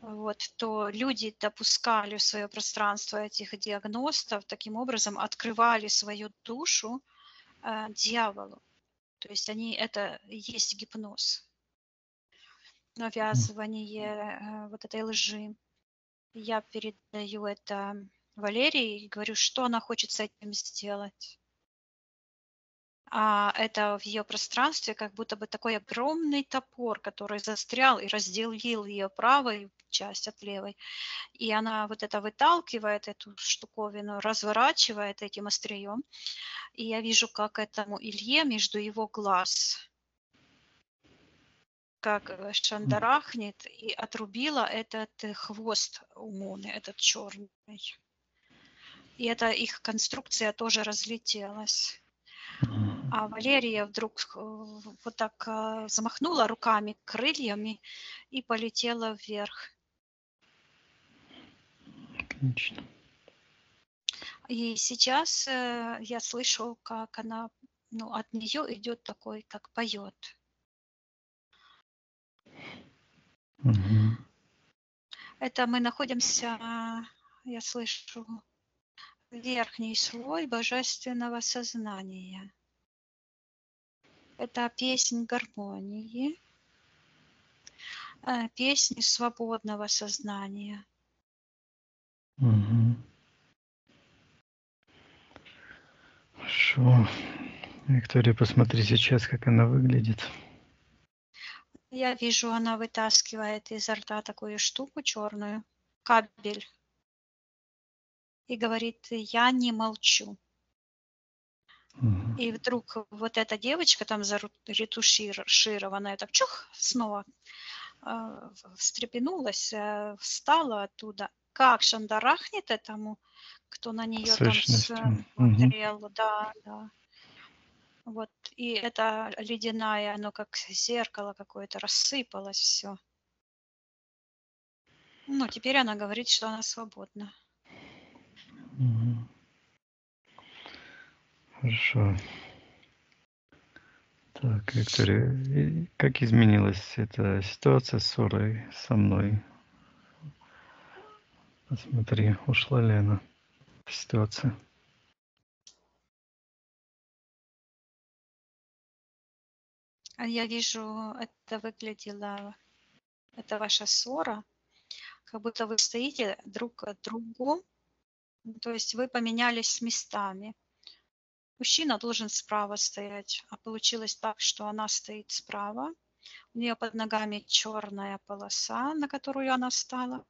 вот, то люди допускали в свое пространство этих диагностов, таким образом открывали свою душу э, дьяволу. То есть они, это есть гипноз, навязывание э, вот этой лжи. Я передаю это Валерии и говорю, что она хочет с этим сделать. А это в ее пространстве как будто бы такой огромный топор, который застрял и разделил ее правую часть от левой. И она вот это выталкивает, эту штуковину, разворачивает этим острием. И я вижу, как этому Илье между его глаз как э, шандарахнет и отрубила этот э, хвост у Муны, этот черный. И эта их конструкция тоже разлетелась. А Валерия вдруг э, вот так замахнула руками, крыльями и полетела вверх. Отлично. И сейчас э, я слышу, как она, ну, от нее идет такой, как поет. Мгм. Это мы находимся, я слышу, верхний слой божественного сознания. Это песнь гармонии, э, песни свободного сознания. Мгм. Хорошо. Виктория, посмотри сейчас, как она выглядит. Я вижу, она вытаскивает изо рта такую штуку черную, кабель, и говорит, я не молчу. И вдруг вот эта девочка там заретушированная, так чух, снова э, встрепенулась, э, встала оттуда. Как шандарахнет этому, кто на нее там Сущности. Мгм. смотрел. Да, да. Вот. И это ледяная, оно как зеркало какое-то, рассыпалось все. Ну, теперь она говорит, что она свободна. Хорошо. Так, Виктория, как изменилась эта ситуация с ссорой со мной? Посмотри, ушла ли она ситуация? А Я вижу, это выглядело, это ваша ссора, как будто вы стоите друг к другу, то есть вы поменялись местами. Мужчина должен справа стоять, а получилось так, что она стоит справа. У нее под ногами черная полоса, на которую она встала.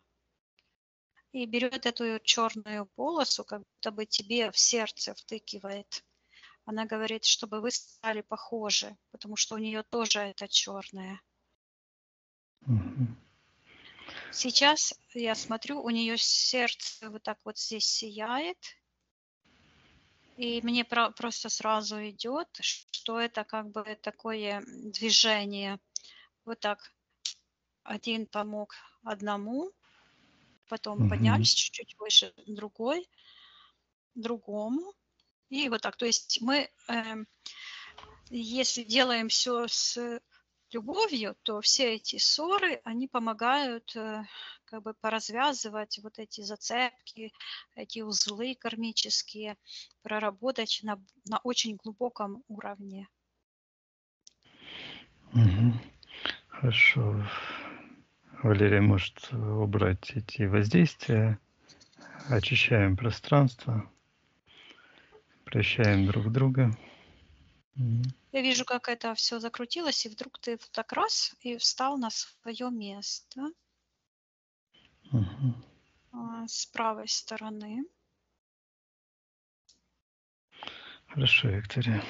И берет эту черную полосу, как будто бы тебе в сердце втыкивает. Она говорит, чтобы вы стали похожи, потому что у нее тоже это черное. Мгм. Сейчас я смотрю, у нее сердце вот так вот здесь сияет. И мне про- просто сразу идет, что это как бы такое движение. Вот так. Один помог одному, потом Мгм. поднялись чуть-чуть выше другой, другому. И вот так. То есть мы, эм, если делаем все с любовью, то все эти ссоры, они помогают э, как бы поразвязывать вот эти зацепки, эти узлы кармические, проработать на, на очень глубоком уровне. Мгм. Хорошо. Валерия может убрать эти воздействия. Очищаем пространство. Прощаем друг друга. Я вижу, как это все закрутилось, и вдруг ты вот так раз и встал на свое место а, с правой стороны. Хорошо, Виктория.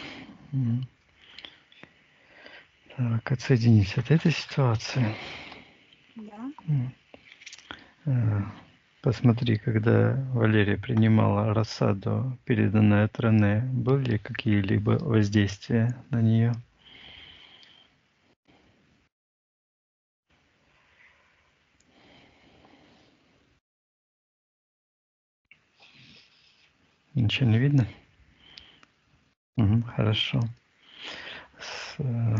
Мгм. Так, отсоединись от этой ситуации. Э, Посмотри, когда Валерия принимала рассаду, переданную от Рене, были какие-либо воздействия на нее? Ничего не видно? Мгм, хорошо. С, э,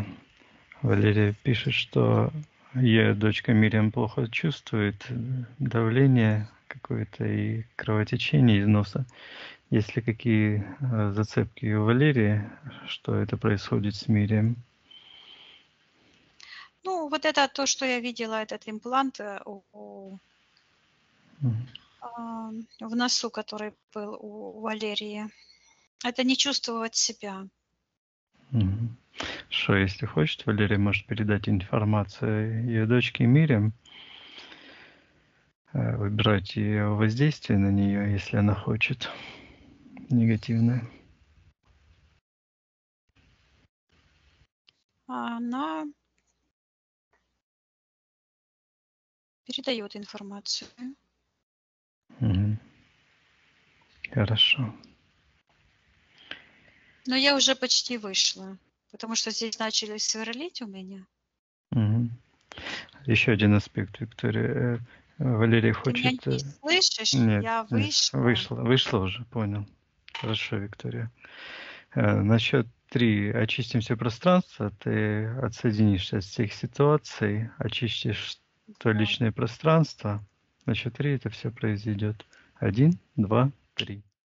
Валерия пишет, что ее дочка Мириам плохо чувствует э, давление какое-то и кровотечение из носа. Есть ли какие э, зацепки у Валерии, что это происходит с Мирием? Ну, вот это то, что я видела, этот имплант э, у, у, а, в носу, который был у Валерии. Это не чувствовать себя. Мгм. Что, если хочет, Валерия может передать информацию ее дочке Мириам, э, выбирать ее воздействие на нее, если она хочет, негативное. Она передает информацию. Мгм. Хорошо. Но я уже почти вышла, потому что здесь начали сверлить у меня. Мгм. Еще один аспект, Виктория. Э, Валерия Ты меня хочет... не э, слышишь? Нет, я нет, вышла. вышла, вышла уже, понял. Хорошо, Виктория. Э, На счет три очистим все пространство, ты отсоединишься от всех ситуаций, очистишь то личное пространство. На счет три это все произойдет. Один, два, три.